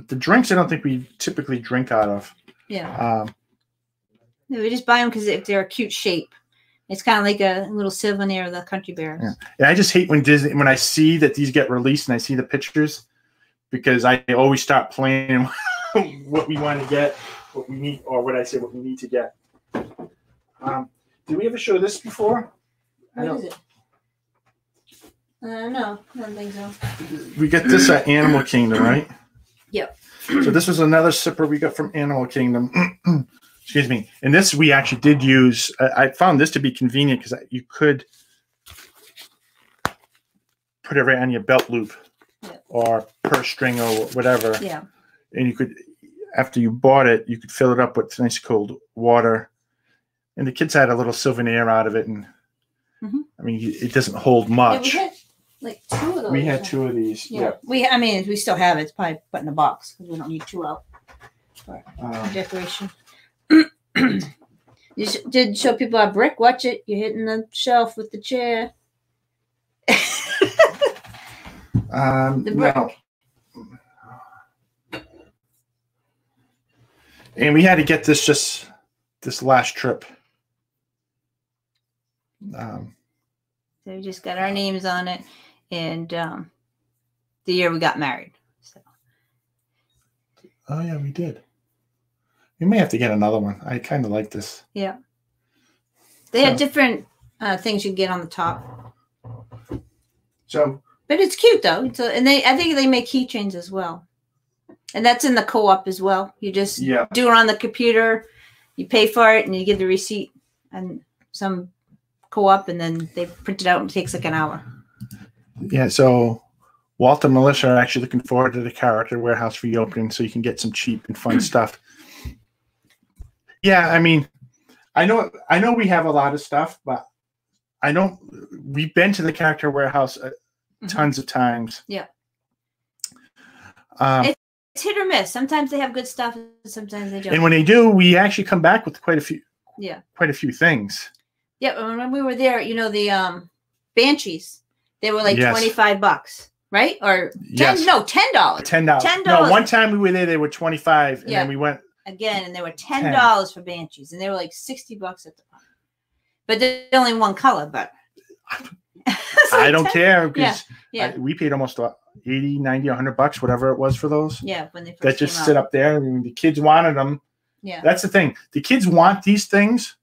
the drinks. I don't think we typically drink out of. Yeah. Um, Yeah, we just buy them because they're a cute shape. It's kind of like a little souvenir of the country bears. Yeah. And I just hate when Disney when I see that these get released and I see the pictures because I always stop planning what we want to get, what we need, or what I say what we need to get. Um, did we ever show this before? I don't- is it? Uh, no, I don't think so. We got this at Animal Kingdom, right? Yep. So this was another sipper we got from Animal Kingdom. Excuse me. And this we actually did use. I, I found this to be convenient because you could put it right on your belt loop or purse string or whatever. Yeah. And you could, after you bought it, you could fill it up with nice cold water. And the kids had a little souvenir out of it. And Mhm. I mean, it doesn't hold Yeah, we much. had like two of those. We had two of these. Yeah, Yep. we. I mean, we still have it. It's probably put in a box because we don't need two out Um, decoration. You sh- did show people our brick. Watch it. You're hitting the shelf with the chair. um, The brick. no. And we had to get this just this last trip. Um, So we just got our names on it, and um, the year we got married. So oh yeah, we did. We may have to get another one. I kind of like this. yeah, they had So- different uh, things you get on the top, So but it's cute though. So and they, I think they make keychains as well, and that's in the co-op as well. You just yeah, do it on the computer, you pay for it, and you get the receipt and some co-op, and then they print it out and it takes like an hour. yeah. So Walt and Melissa are actually looking forward to the character warehouse reopening, so you can get some cheap and fun stuff. Yeah, I mean, I know, I know we have a lot of stuff, but I don't. We've been to the character warehouse uh, Mhm. tons of times. Yeah. Um, It- It's hit or miss. Sometimes they have good stuff, and sometimes they don't. and when they do, we actually come back with quite a few, yeah. quite a few things. Yeah, when we were there, you know, the um banshees, they were like Yes. 25 bucks, right? Or 10 Yes. no, $10 Ten dollars. 10. No, one time we were there, they were twenty five, and Yeah. then we went. Again, and they were $10 for banshees and they were like 60 bucks at the time. But they're only one color, but I don't 10 care because Yeah. we paid almost uh, 80, 90, 100 bucks, whatever it was for those. Yeah, when they first that just sit up there. I mean, the kids wanted them. Yeah. That's the thing. The kids want these things.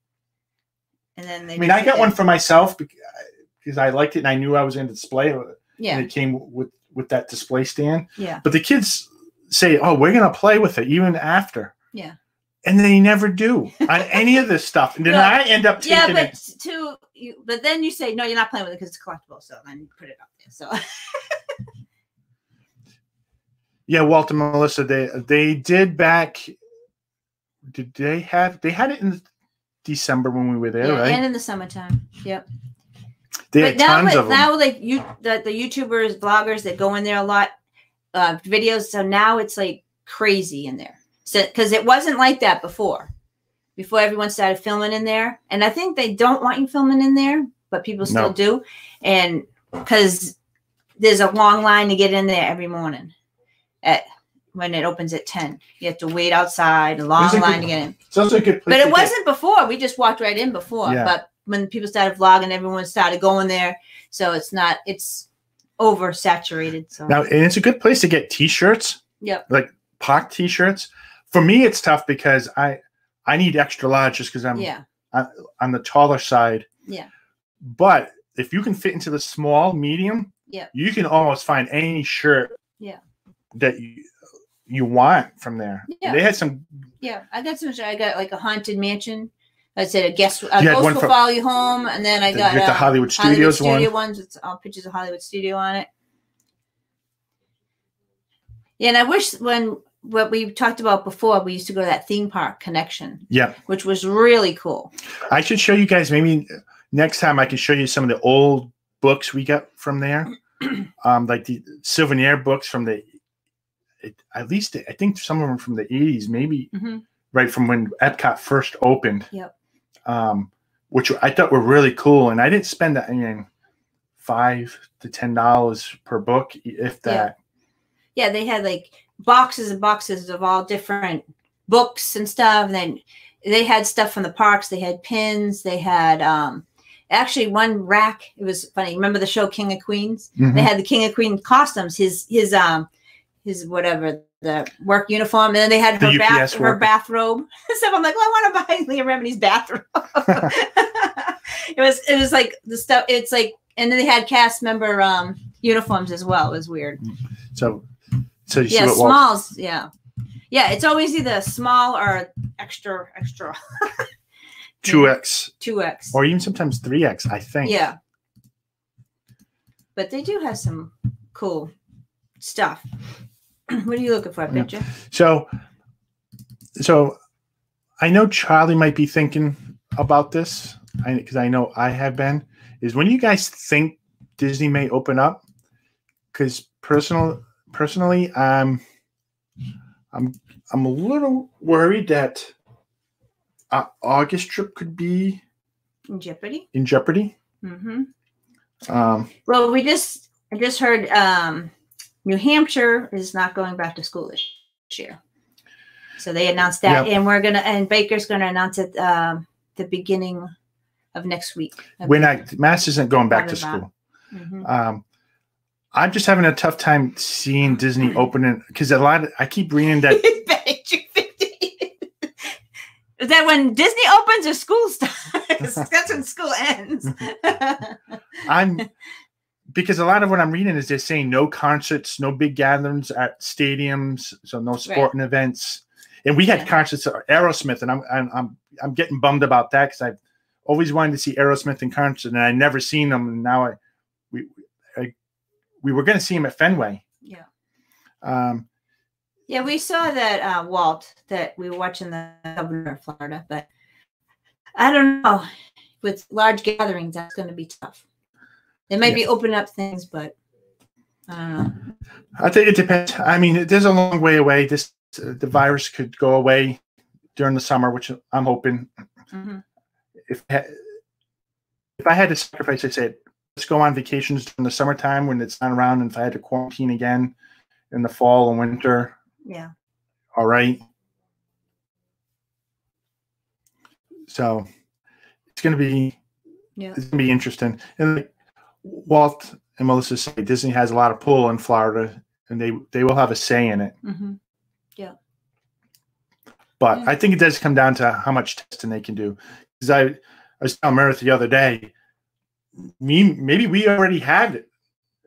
And then they I mean, I got one for myself because I liked it and I knew I was in display. Yeah. And it came with with that display stand. Yeah. But the kids say, "Oh, we're going to play with it even after." Yeah. And they never do on any of this stuff. And then Yeah. I end up taking Yeah, but it. to you, but then you say no, you're not playing with it because it's collectible. So then you put it up there. So Yeah, Walter and Melissa, they they did back. Did they have? They had it in December when we were there, yeah, right? and in the summertime. Yep. they but had now, tons like, of them. now, like you, the, the YouTubers, bloggers that go in there a lot, uh, videos. So now it's like crazy in there. So because it wasn't like that before. Before everyone started filming in there, and I think they don't want you filming in there, but people still No. do, and because there's a long line to get in there every morning. At when it opens at ten, you have to wait outside a long line good- to get in. It's also a good place. But it wasn't before. We just walked right in before. Yeah. But when people started vlogging, everyone started going there. So it's not. It's oversaturated. So now, and it's a good place to get T-shirts, yep. Like park T-shirts. For me, it's tough because I I need extra large just because I'm yeah. on the taller side. Yeah. But if you can fit into the small, medium, Yeah. you can almost find any shirt. Yeah. That you you want from there. Yeah. They had some. Yeah. I got some. I got like a haunted mansion. I said a guest. A ghost one will follow you home, and then I got the uh, Hollywood Hollywood Studios Studio one. ones with all pictures of Hollywood Studio on it. Yeah, and I wish when what we talked about before, we used to go to that theme park connection, Yeah, which was really cool. I should show you guys. Maybe next time I can show you some of the old books we got from there, um, like the souvenir books from the. It, at least I think some of them from the eighties, maybe hmm right from when Epcot first opened. Yep. Um, which I thought were really cool, and I didn't spend that. I mean, five to ten dollars per book, if Yeah. that. yeah, they had like boxes and boxes of all different books and stuff. And then they had stuff from the parks. They had pins. They had um actually one rack. It was funny. Remember the show King of Queens? Mhm. They had the King of Queens costumes. His his um his whatever the work uniform, and then they had The her bath her bathrobe. so I'm like, well, I want to buy Leah Remini's bathrobe. it was it was like the stuff. It's like, and then they had cast member um uniforms as well. It was weird So, so you yeah, see what Walt, smalls. Yeah, yeah. It's always either small or extra, extra two X two X. or even sometimes three X. I think. Yeah, but they do have some cool stuff. what are you looking for, mm. Yeah. picture? So, so I know Charlie might be thinking about this because I, know I have been. Is when you guys think Disney may open up, because personal personally, um, I'm I'm a little worried that uh, August trip could be In jeopardy. in jeopardy. Mm-hmm. Um, Well, we just I just heard um, New Hampshire is not going back to school this year, so they announced that, and we're gonna and Baker's gonna announce it um, the beginning of next week. we're not Mass isn't going back to school. Mhm. Um, I'm just having a tough time seeing Disney hmm. open it because a lot. Of, I keep reading that Betting you 50. Is that when Disney opens or school starts? That's when school ends. I'm because a lot of what I'm reading is they're saying no concerts, no big gatherings at stadiums, so no sporting events. And we had Yeah. concerts at Aerosmith, and I'm I'm I'm, I'm getting bummed about that because I've always wanted to see Aerosmith in concert, and I never seen them. And now I we we were going to see him at Fenway. yeah. Um, Yeah, we saw that uh, Walt that we were watching the governor of Florida, but I don't know. With large gatherings, that's going to be tough. They might be opening up things, but I don't know. I think it depends. I mean, there's a long way away. This uh, the virus could go away during the summer, which I'm hoping. Mhm. If I- if I had to sacrifice, I'd say let's go on vacations during the summertime when it's not around. And if I had to quarantine again in the fall and winter, Yeah. all right. So it's going to be Yeah. it's going to be interesting. And like Walt and Melissa say, Disney has a lot of pull in Florida, and they they will have a say in it. hmm But Yeah. I think it does come down to how much testing they can do. Because I, I was telling Meredith the other day, me maybe we already had it,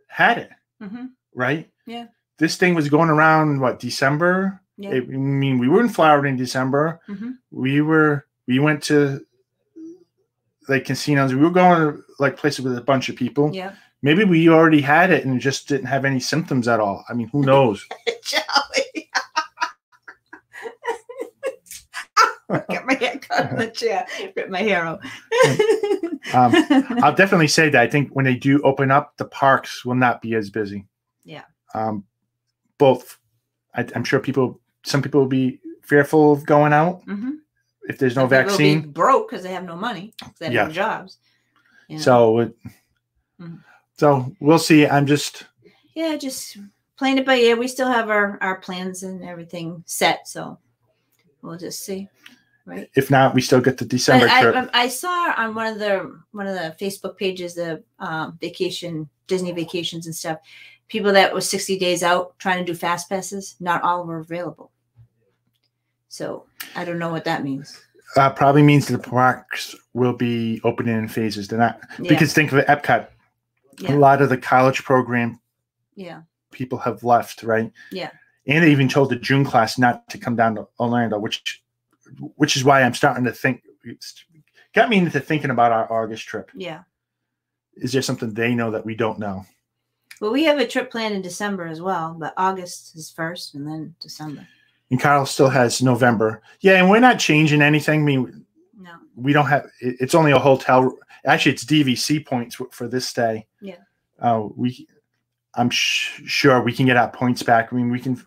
had it hmm right. Yeah. This thing was going around what December. Yeah. It- I mean, we were in Florida in December. hmm We were we went to like casinos. We were going to like places with a bunch of people. Yeah. Maybe we already had it and just didn't have any symptoms at all. I mean, who knows? Joey. Got my hair cut in the chair. Rip my hair out. Um, I'll definitely say that I think when they do open up, the parks will not be as busy. Yeah. Um, both, I, I'm sure people, some people will be fearful of going out Mhm. if there's no Some people will be vaccine. broke because they have no money. They have Yeah. no jobs. you know. So, it, Mhm. so we'll see. I'm just, yeah, just playing it by ear. We still have our our plans and everything set, so we'll just see. Right. if not, we still get the December I, trip. I I saw on one of the one of the Facebook pages the um, vacation Disney vacations and stuff. People that were sixty days out trying to do fast passes, not all were available. So I don't know what that means. uh, probably means the parks will be opening in phases. They're not Yeah, because think of it, Epcot. Yeah. A lot of the college program yeah, people have left, right? Yeah. And they even told the June class not to come down to Orlando, which which is why I'm starting to think it's got me into thinking about our August trip. yeah. Is there something they know that we don't know? Well, we have a trip planned in December as well, but August is first, and then December. And Carl still has November. Yeah, and we're not changing anything. I mean, No, we don't have it's only a hotel actually it's dvc points for this stay Yeah. uh we i'm sh- sure we can get our points back i mean we can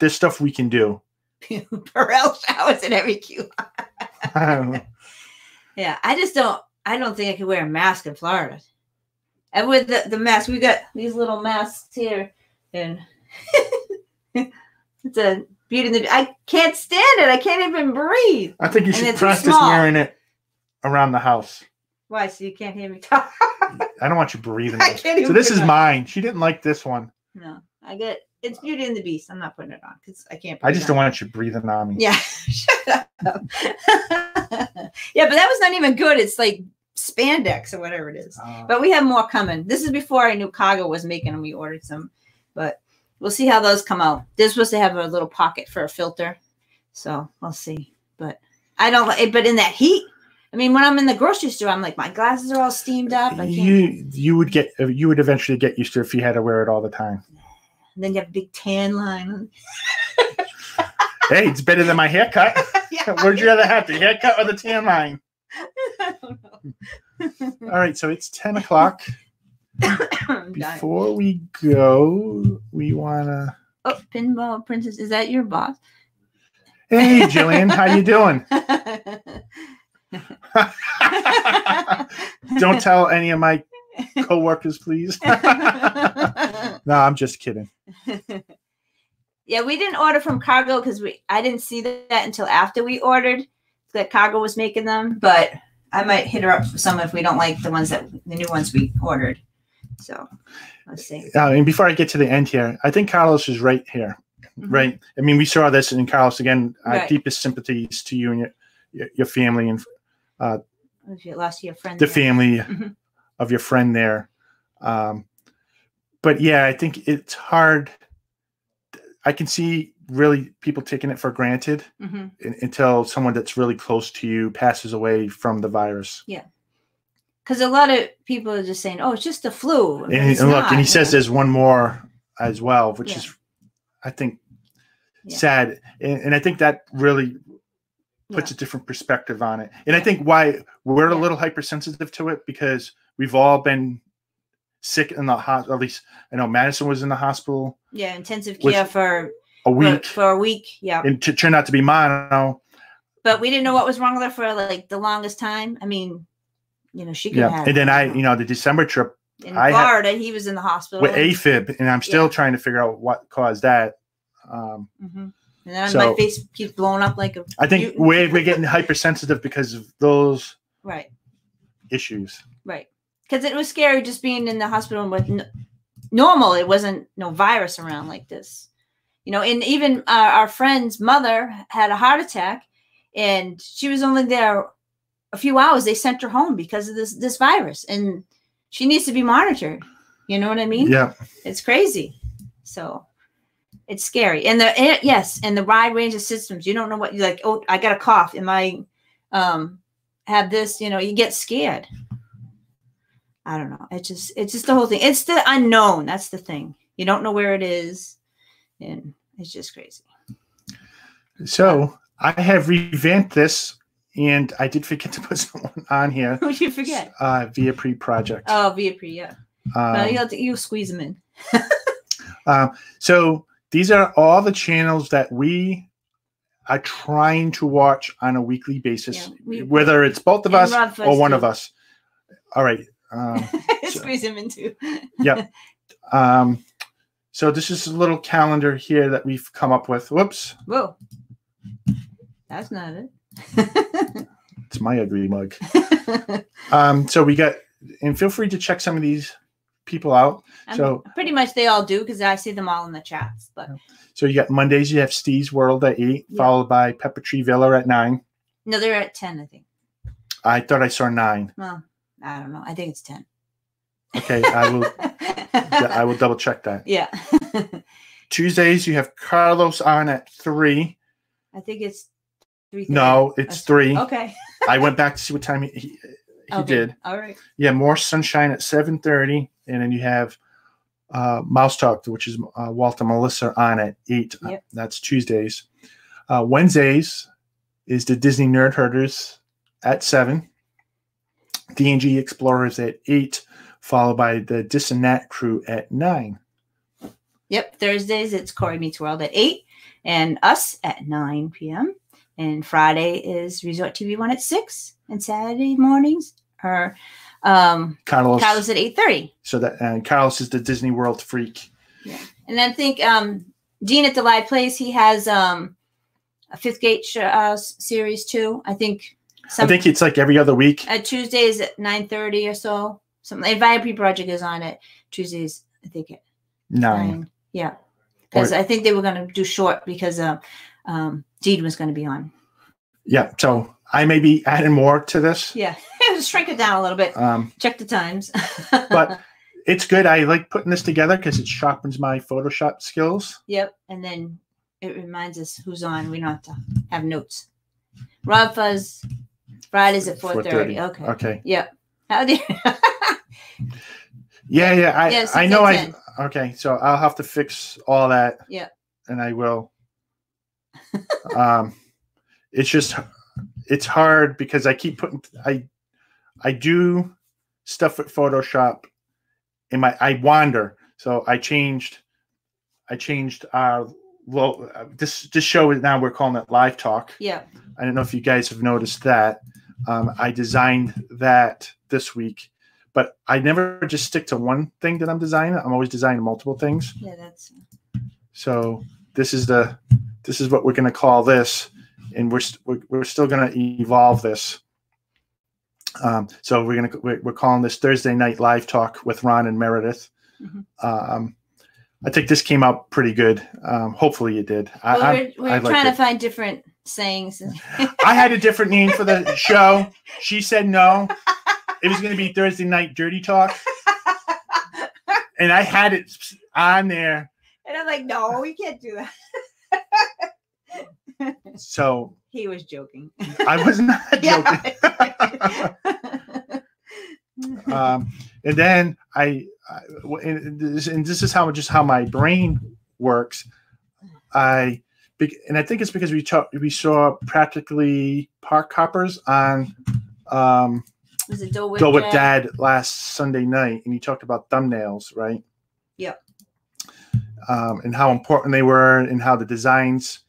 there's stuff we can do Purell showers in every queue. Um, yeah, I just don't. I don't think I could wear a mask in Florida. And with the, the mask, we got these little masks here, and it's a beauty. In the, I can't stand it. I can't even breathe. i think you should practice wearing it around the house Why? So you can't hear me talk? i don't want you breathing I can't so this is mine she didn't like this one No, I get it's Beauty and the Beast. I'm not putting it on because I can't. i just don't on want you breathing on me. Yeah, shut up. yeah, but that was not even good. It's like spandex or whatever it is. Uh, But we have more coming. This is before I knew Cargo was making them. We ordered some, but we'll see how those come out. They're supposed to have a little pocket for a filter, so we'll see. But I don't like. But in that heat, I mean, when I'm in the grocery store, I'm like, my glasses are all steamed up. I can't. you you would get you would eventually get used to it if you had to wear it all the time and then you have a big tan line. hey it's better than my haircut yeah, where'd you rather have the haircut or the tan line I don't know. All right, so it's 10 o'clock. I'm dying. Before we go, we wanna. oh, pinball princess, is that your boss? Hey, Jillian, how you doing? Don't tell any of my coworkers, please. no, I'm just kidding. yeah, we didn't order from Cargo because we I didn't see that until after we ordered that Cargo was making them. But I might hit her up for some if we don't like the ones that the new ones we ordered. So let's see. Uh, and before I get to the end here, I think Carlos is right here. Mhm. Right. I mean, we saw this in Carlos again. Our Right. deepest sympathies to you and your your, family and If you lost your friend. the there. family Mhm. Of your friend there. Um, but yeah, I think it's hard. I can see really people taking it for granted Mhm. un- until someone that's really close to you passes away from the virus. Yeah. Because a lot of people are just saying, "Oh, it's just the flu." And, and look, and he you says there's one more as well, which Yeah. is, I think, Yeah. sad. And, and I think that really puts Yeah. a different perspective on it. And I think why we're a little hypersensitive to it because we've all been sick in the hospital. At least I know Madison was in the hospital yeah, intensive care for a week for a week. Yeah, and to turn out to be mono. but we didn't know what was wrong with her for like the longest time. I mean, you know, she could Yeah. have. And then I, you know, the December trip in I had- Florida, he was in the hospital. with AFib, and I'm still Yeah. trying to figure out what caused that. Um, Mhm. And then So- my face keeps blowing up like a. I think mutant. we're, we're getting hypersensitive because of those right, issues. right, because it was scary just being in the hospital with normal. It wasn't no virus around like this, you know. And even uh, our friend's mother had a heart attack, and she was only there a few hours. They sent her home because of this this virus, and she needs to be monitored. You know what I mean? Yeah. It's crazy. So it's scary. And the and, yes, and the wide range of systems. You don't know what you like. Oh, I got a cough. Am I um have this? You know, you get scared. I don't know. It's just it's just the whole thing. It's the unknown. That's the thing. You don't know where it is, and it's just crazy. So I have revamped this, and I did forget to put someone on here Who'd you forget? uh, VIP project. Oh, VIP, yeah. well, Um, you'll you squeeze them in. Um, so these are all the channels that we are trying to watch on a weekly basis, Yeah, we- whether it's both of us Rob or one too. of us. All right. Um, squeeze them into. Yep. um, so this is a little calendar here that we've come up with. Whoops, Whoa. That's not it. it's my ugly mug. Um, so we got, and feel free to check some of these people out. I So- pretty much they all do because I see them all in the chats. But So you got Mondays, you have Steve's World at eight, Yeah. followed by Pepper Tree Villa at nine. no, they're at ten, I think. I thought I saw nine. Well, I don't know. I think it's ten. Okay, I will. I will double check that. Yeah. Tuesdays, you have Carlos on at three. I think it's three. No, it's oh, three. Okay. I went back to see what time he he, he Okay. did. All right. Yeah, more sunshine at seven thirty, and then you have uh, Mouse Talk, which is uh, Walter Melissa on at eight. Yep. That's Tuesdays. Uh, Wednesdays is the Disney Nerd Herders at seven. D&G Explorers at eight, followed by the Dis and Nat crew at nine. Yep. Thursdays it's Corey Meets World at eight, and us at nine p.m. And Friday is Resort TV One at six, and Saturday mornings are um, Carlos. Carlos at eight thirty. So that and Carlos is the Disney World freak. And I think um, Dean at the Live Place, he has um, a Fifth Gate sh- uh, series too. I think some I think it's like every other week. uh, Tuesdays at nine thirty or so. Something. VIP Project is on it Tuesdays. I think it. Nine. nine. Yeah, because I think they were going to do short because uh, um, Dean was going to be on. Yeah. So I may be adding more to this. Yeah, just shrink it down a little bit. Um, Check the times. But- it's good. I like putting this together because it sharpens my Photoshop skills. Yep, and then it reminds us who's on. We don't have to have notes. Rob Fuzz Fridays at four thirty. 4:30. Okay. Okay. Yep. How do you? Yeah, yeah. I Yeah, I know. and I okay. So I'll have to fix all that. Yeah. And I will. um, it's just it's hard because I keep putting I I do stuff with Photoshop, in my I wander. So I changed I changed our low this this show is now we're calling it live talk. Yeah. I don't know if you guys have noticed that. Um, I designed that this week, but I never just stick to one thing that I'm designing. I'm always designing multiple things. Yeah, that's So this is the this is what we're going to call this, and we're we're, we're still going to evolve this. Um, so we're gonna we're, we're calling this Thursday night live talk with Ron and Meredith. Mhm. Um, I think this came out pretty good. Um, hopefully you did. I, well, we're, we're I trying it. to find different sayings. I had a different name for the show. She said no. It was going to be Thursday night dirty talk, and I had it on there. and I'm like, no, we can't do that. So he was joking. I was not joking. Um, and then I, I and this, and this is how just how my brain works. I and I think it's because we talk, we saw practically park hoppers on um, was it Go with Dad? Dad last Sunday night, and he talked about thumbnails, right? Yep. Um, and how important they were, and how the designs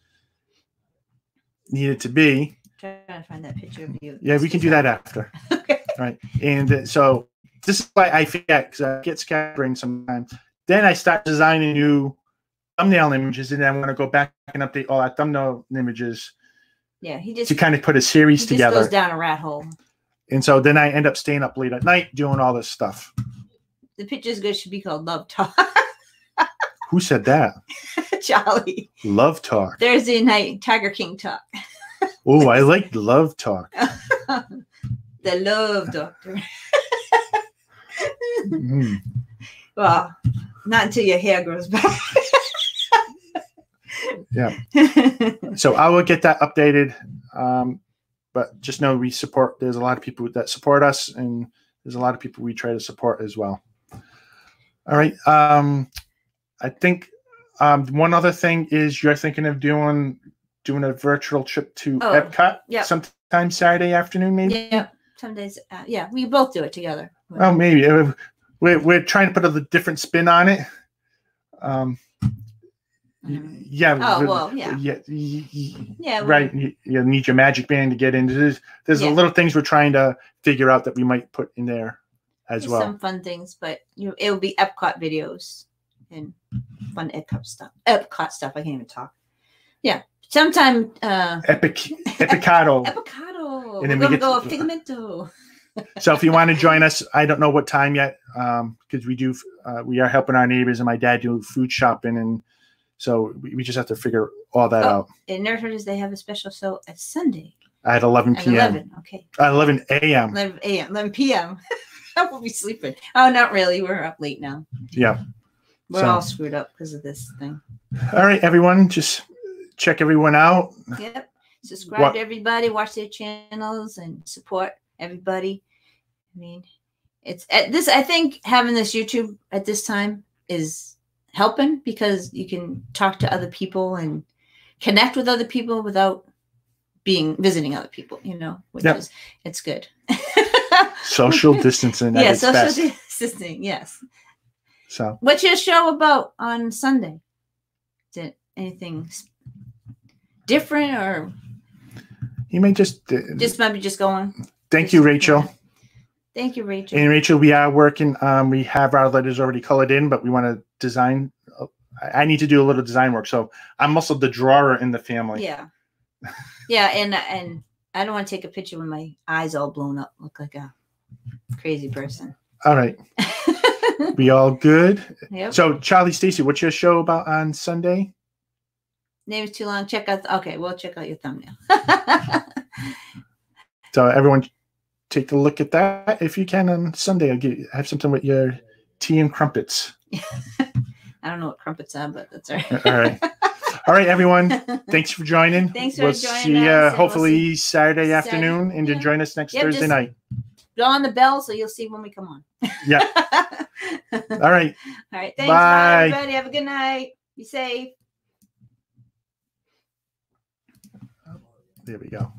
needed to be. Trying to find that picture of you. Yeah, we can do that after. Okay. Right. And uh, so this is why I forget because I get scattering sometimes. Then I start designing new thumbnail images, and then I want to go back and update all our thumbnail images Yeah, he just to kind of put a series just together. goes down a rat hole. And so then I end up staying up late at night doing all this stuff. The picture's good should be called Love Talk. Who said that? Charlie. Love talk. There's Thursday night Tiger King talk. Oh, I like love talk. The Love Doctor. Mm. Well, not until your hair grows back. Yeah. So I will get that updated. Um, but just know we support. There's a lot of people that support us, and there's a lot of people we try to support as well. All right. Um, I think um, one other thing is you're thinking of doing doing a virtual trip to Oh, Epcot yep. sometime Saturday afternoon, maybe. yeah. Some days, uh, yeah, we both do it together. Oh, maybe we're we're trying to put a different spin on it. Um, Um, yeah. Oh, well, yeah. Yeah. yeah, right you, you need your magic band to get into this there's Yeah. a little things we're trying to figure out that we might put in there as There's well Some fun things, but you know, it will be Epcot videos and fun Epcot stuff. Epcot stuff. I can't even talk. Yeah, sometime. Uh, epic epicado Epicado. And then We're we gonna get go to- Figmento. so if you want to join us i don't know what time yet um because we do uh, we are helping our neighbors and my dad do food shopping and so we, we just have to figure all that Oh. out In Nurturers, they have a special show at Sunday at 11 at p.m 11. Okay, uh, 11 a.m 11 a.m. 11 p.m. I will be sleeping. Oh, not really. We're up late now. yeah We're So- all screwed up because of this thing. all right everyone just check everyone out Yep. Subscribe What- to everybody, watch their channels, and support everybody. I mean, it's at this. I think having this YouTube at this time is helping because you can talk to other people and connect with other people without being visiting other people. You know, which Yep. is it's good. social distancing yeah, social best distancing. Yes. So What's your show about on Sunday? Is it anything different or you may just, uh, just maybe just going? thank you rachel Thank you, Rachel. And Rachel, we are working. Um, we have our letters already colored in, but we want to design. I I need to do a little design work, so I'm also the drawer in the family. Yeah. Yeah, and and I don't want to take a picture with my eyes all blown up, look like a crazy person. All right, we all good. yep. So, Charlie Stacy, what's your show about on Sunday? Name is too long. Check out. okay, we'll check out your thumbnail. So, everyone, take a look at that if you can on Sunday. I'll get, have something with your tea and crumpets. I don't know what crumpets are, but that's all right. All right, all right, everyone. Thanks for joining. Thanks for we'll joining see us, you and we'll hopefully Saturday Saturday- afternoon, and yeah. join us next Yep, Thursday night. Blow on the bell so you'll see when we come on. Yeah. all All right. right. Thanks, Bye. bye, everybody. Have a good night. Be safe. There we go.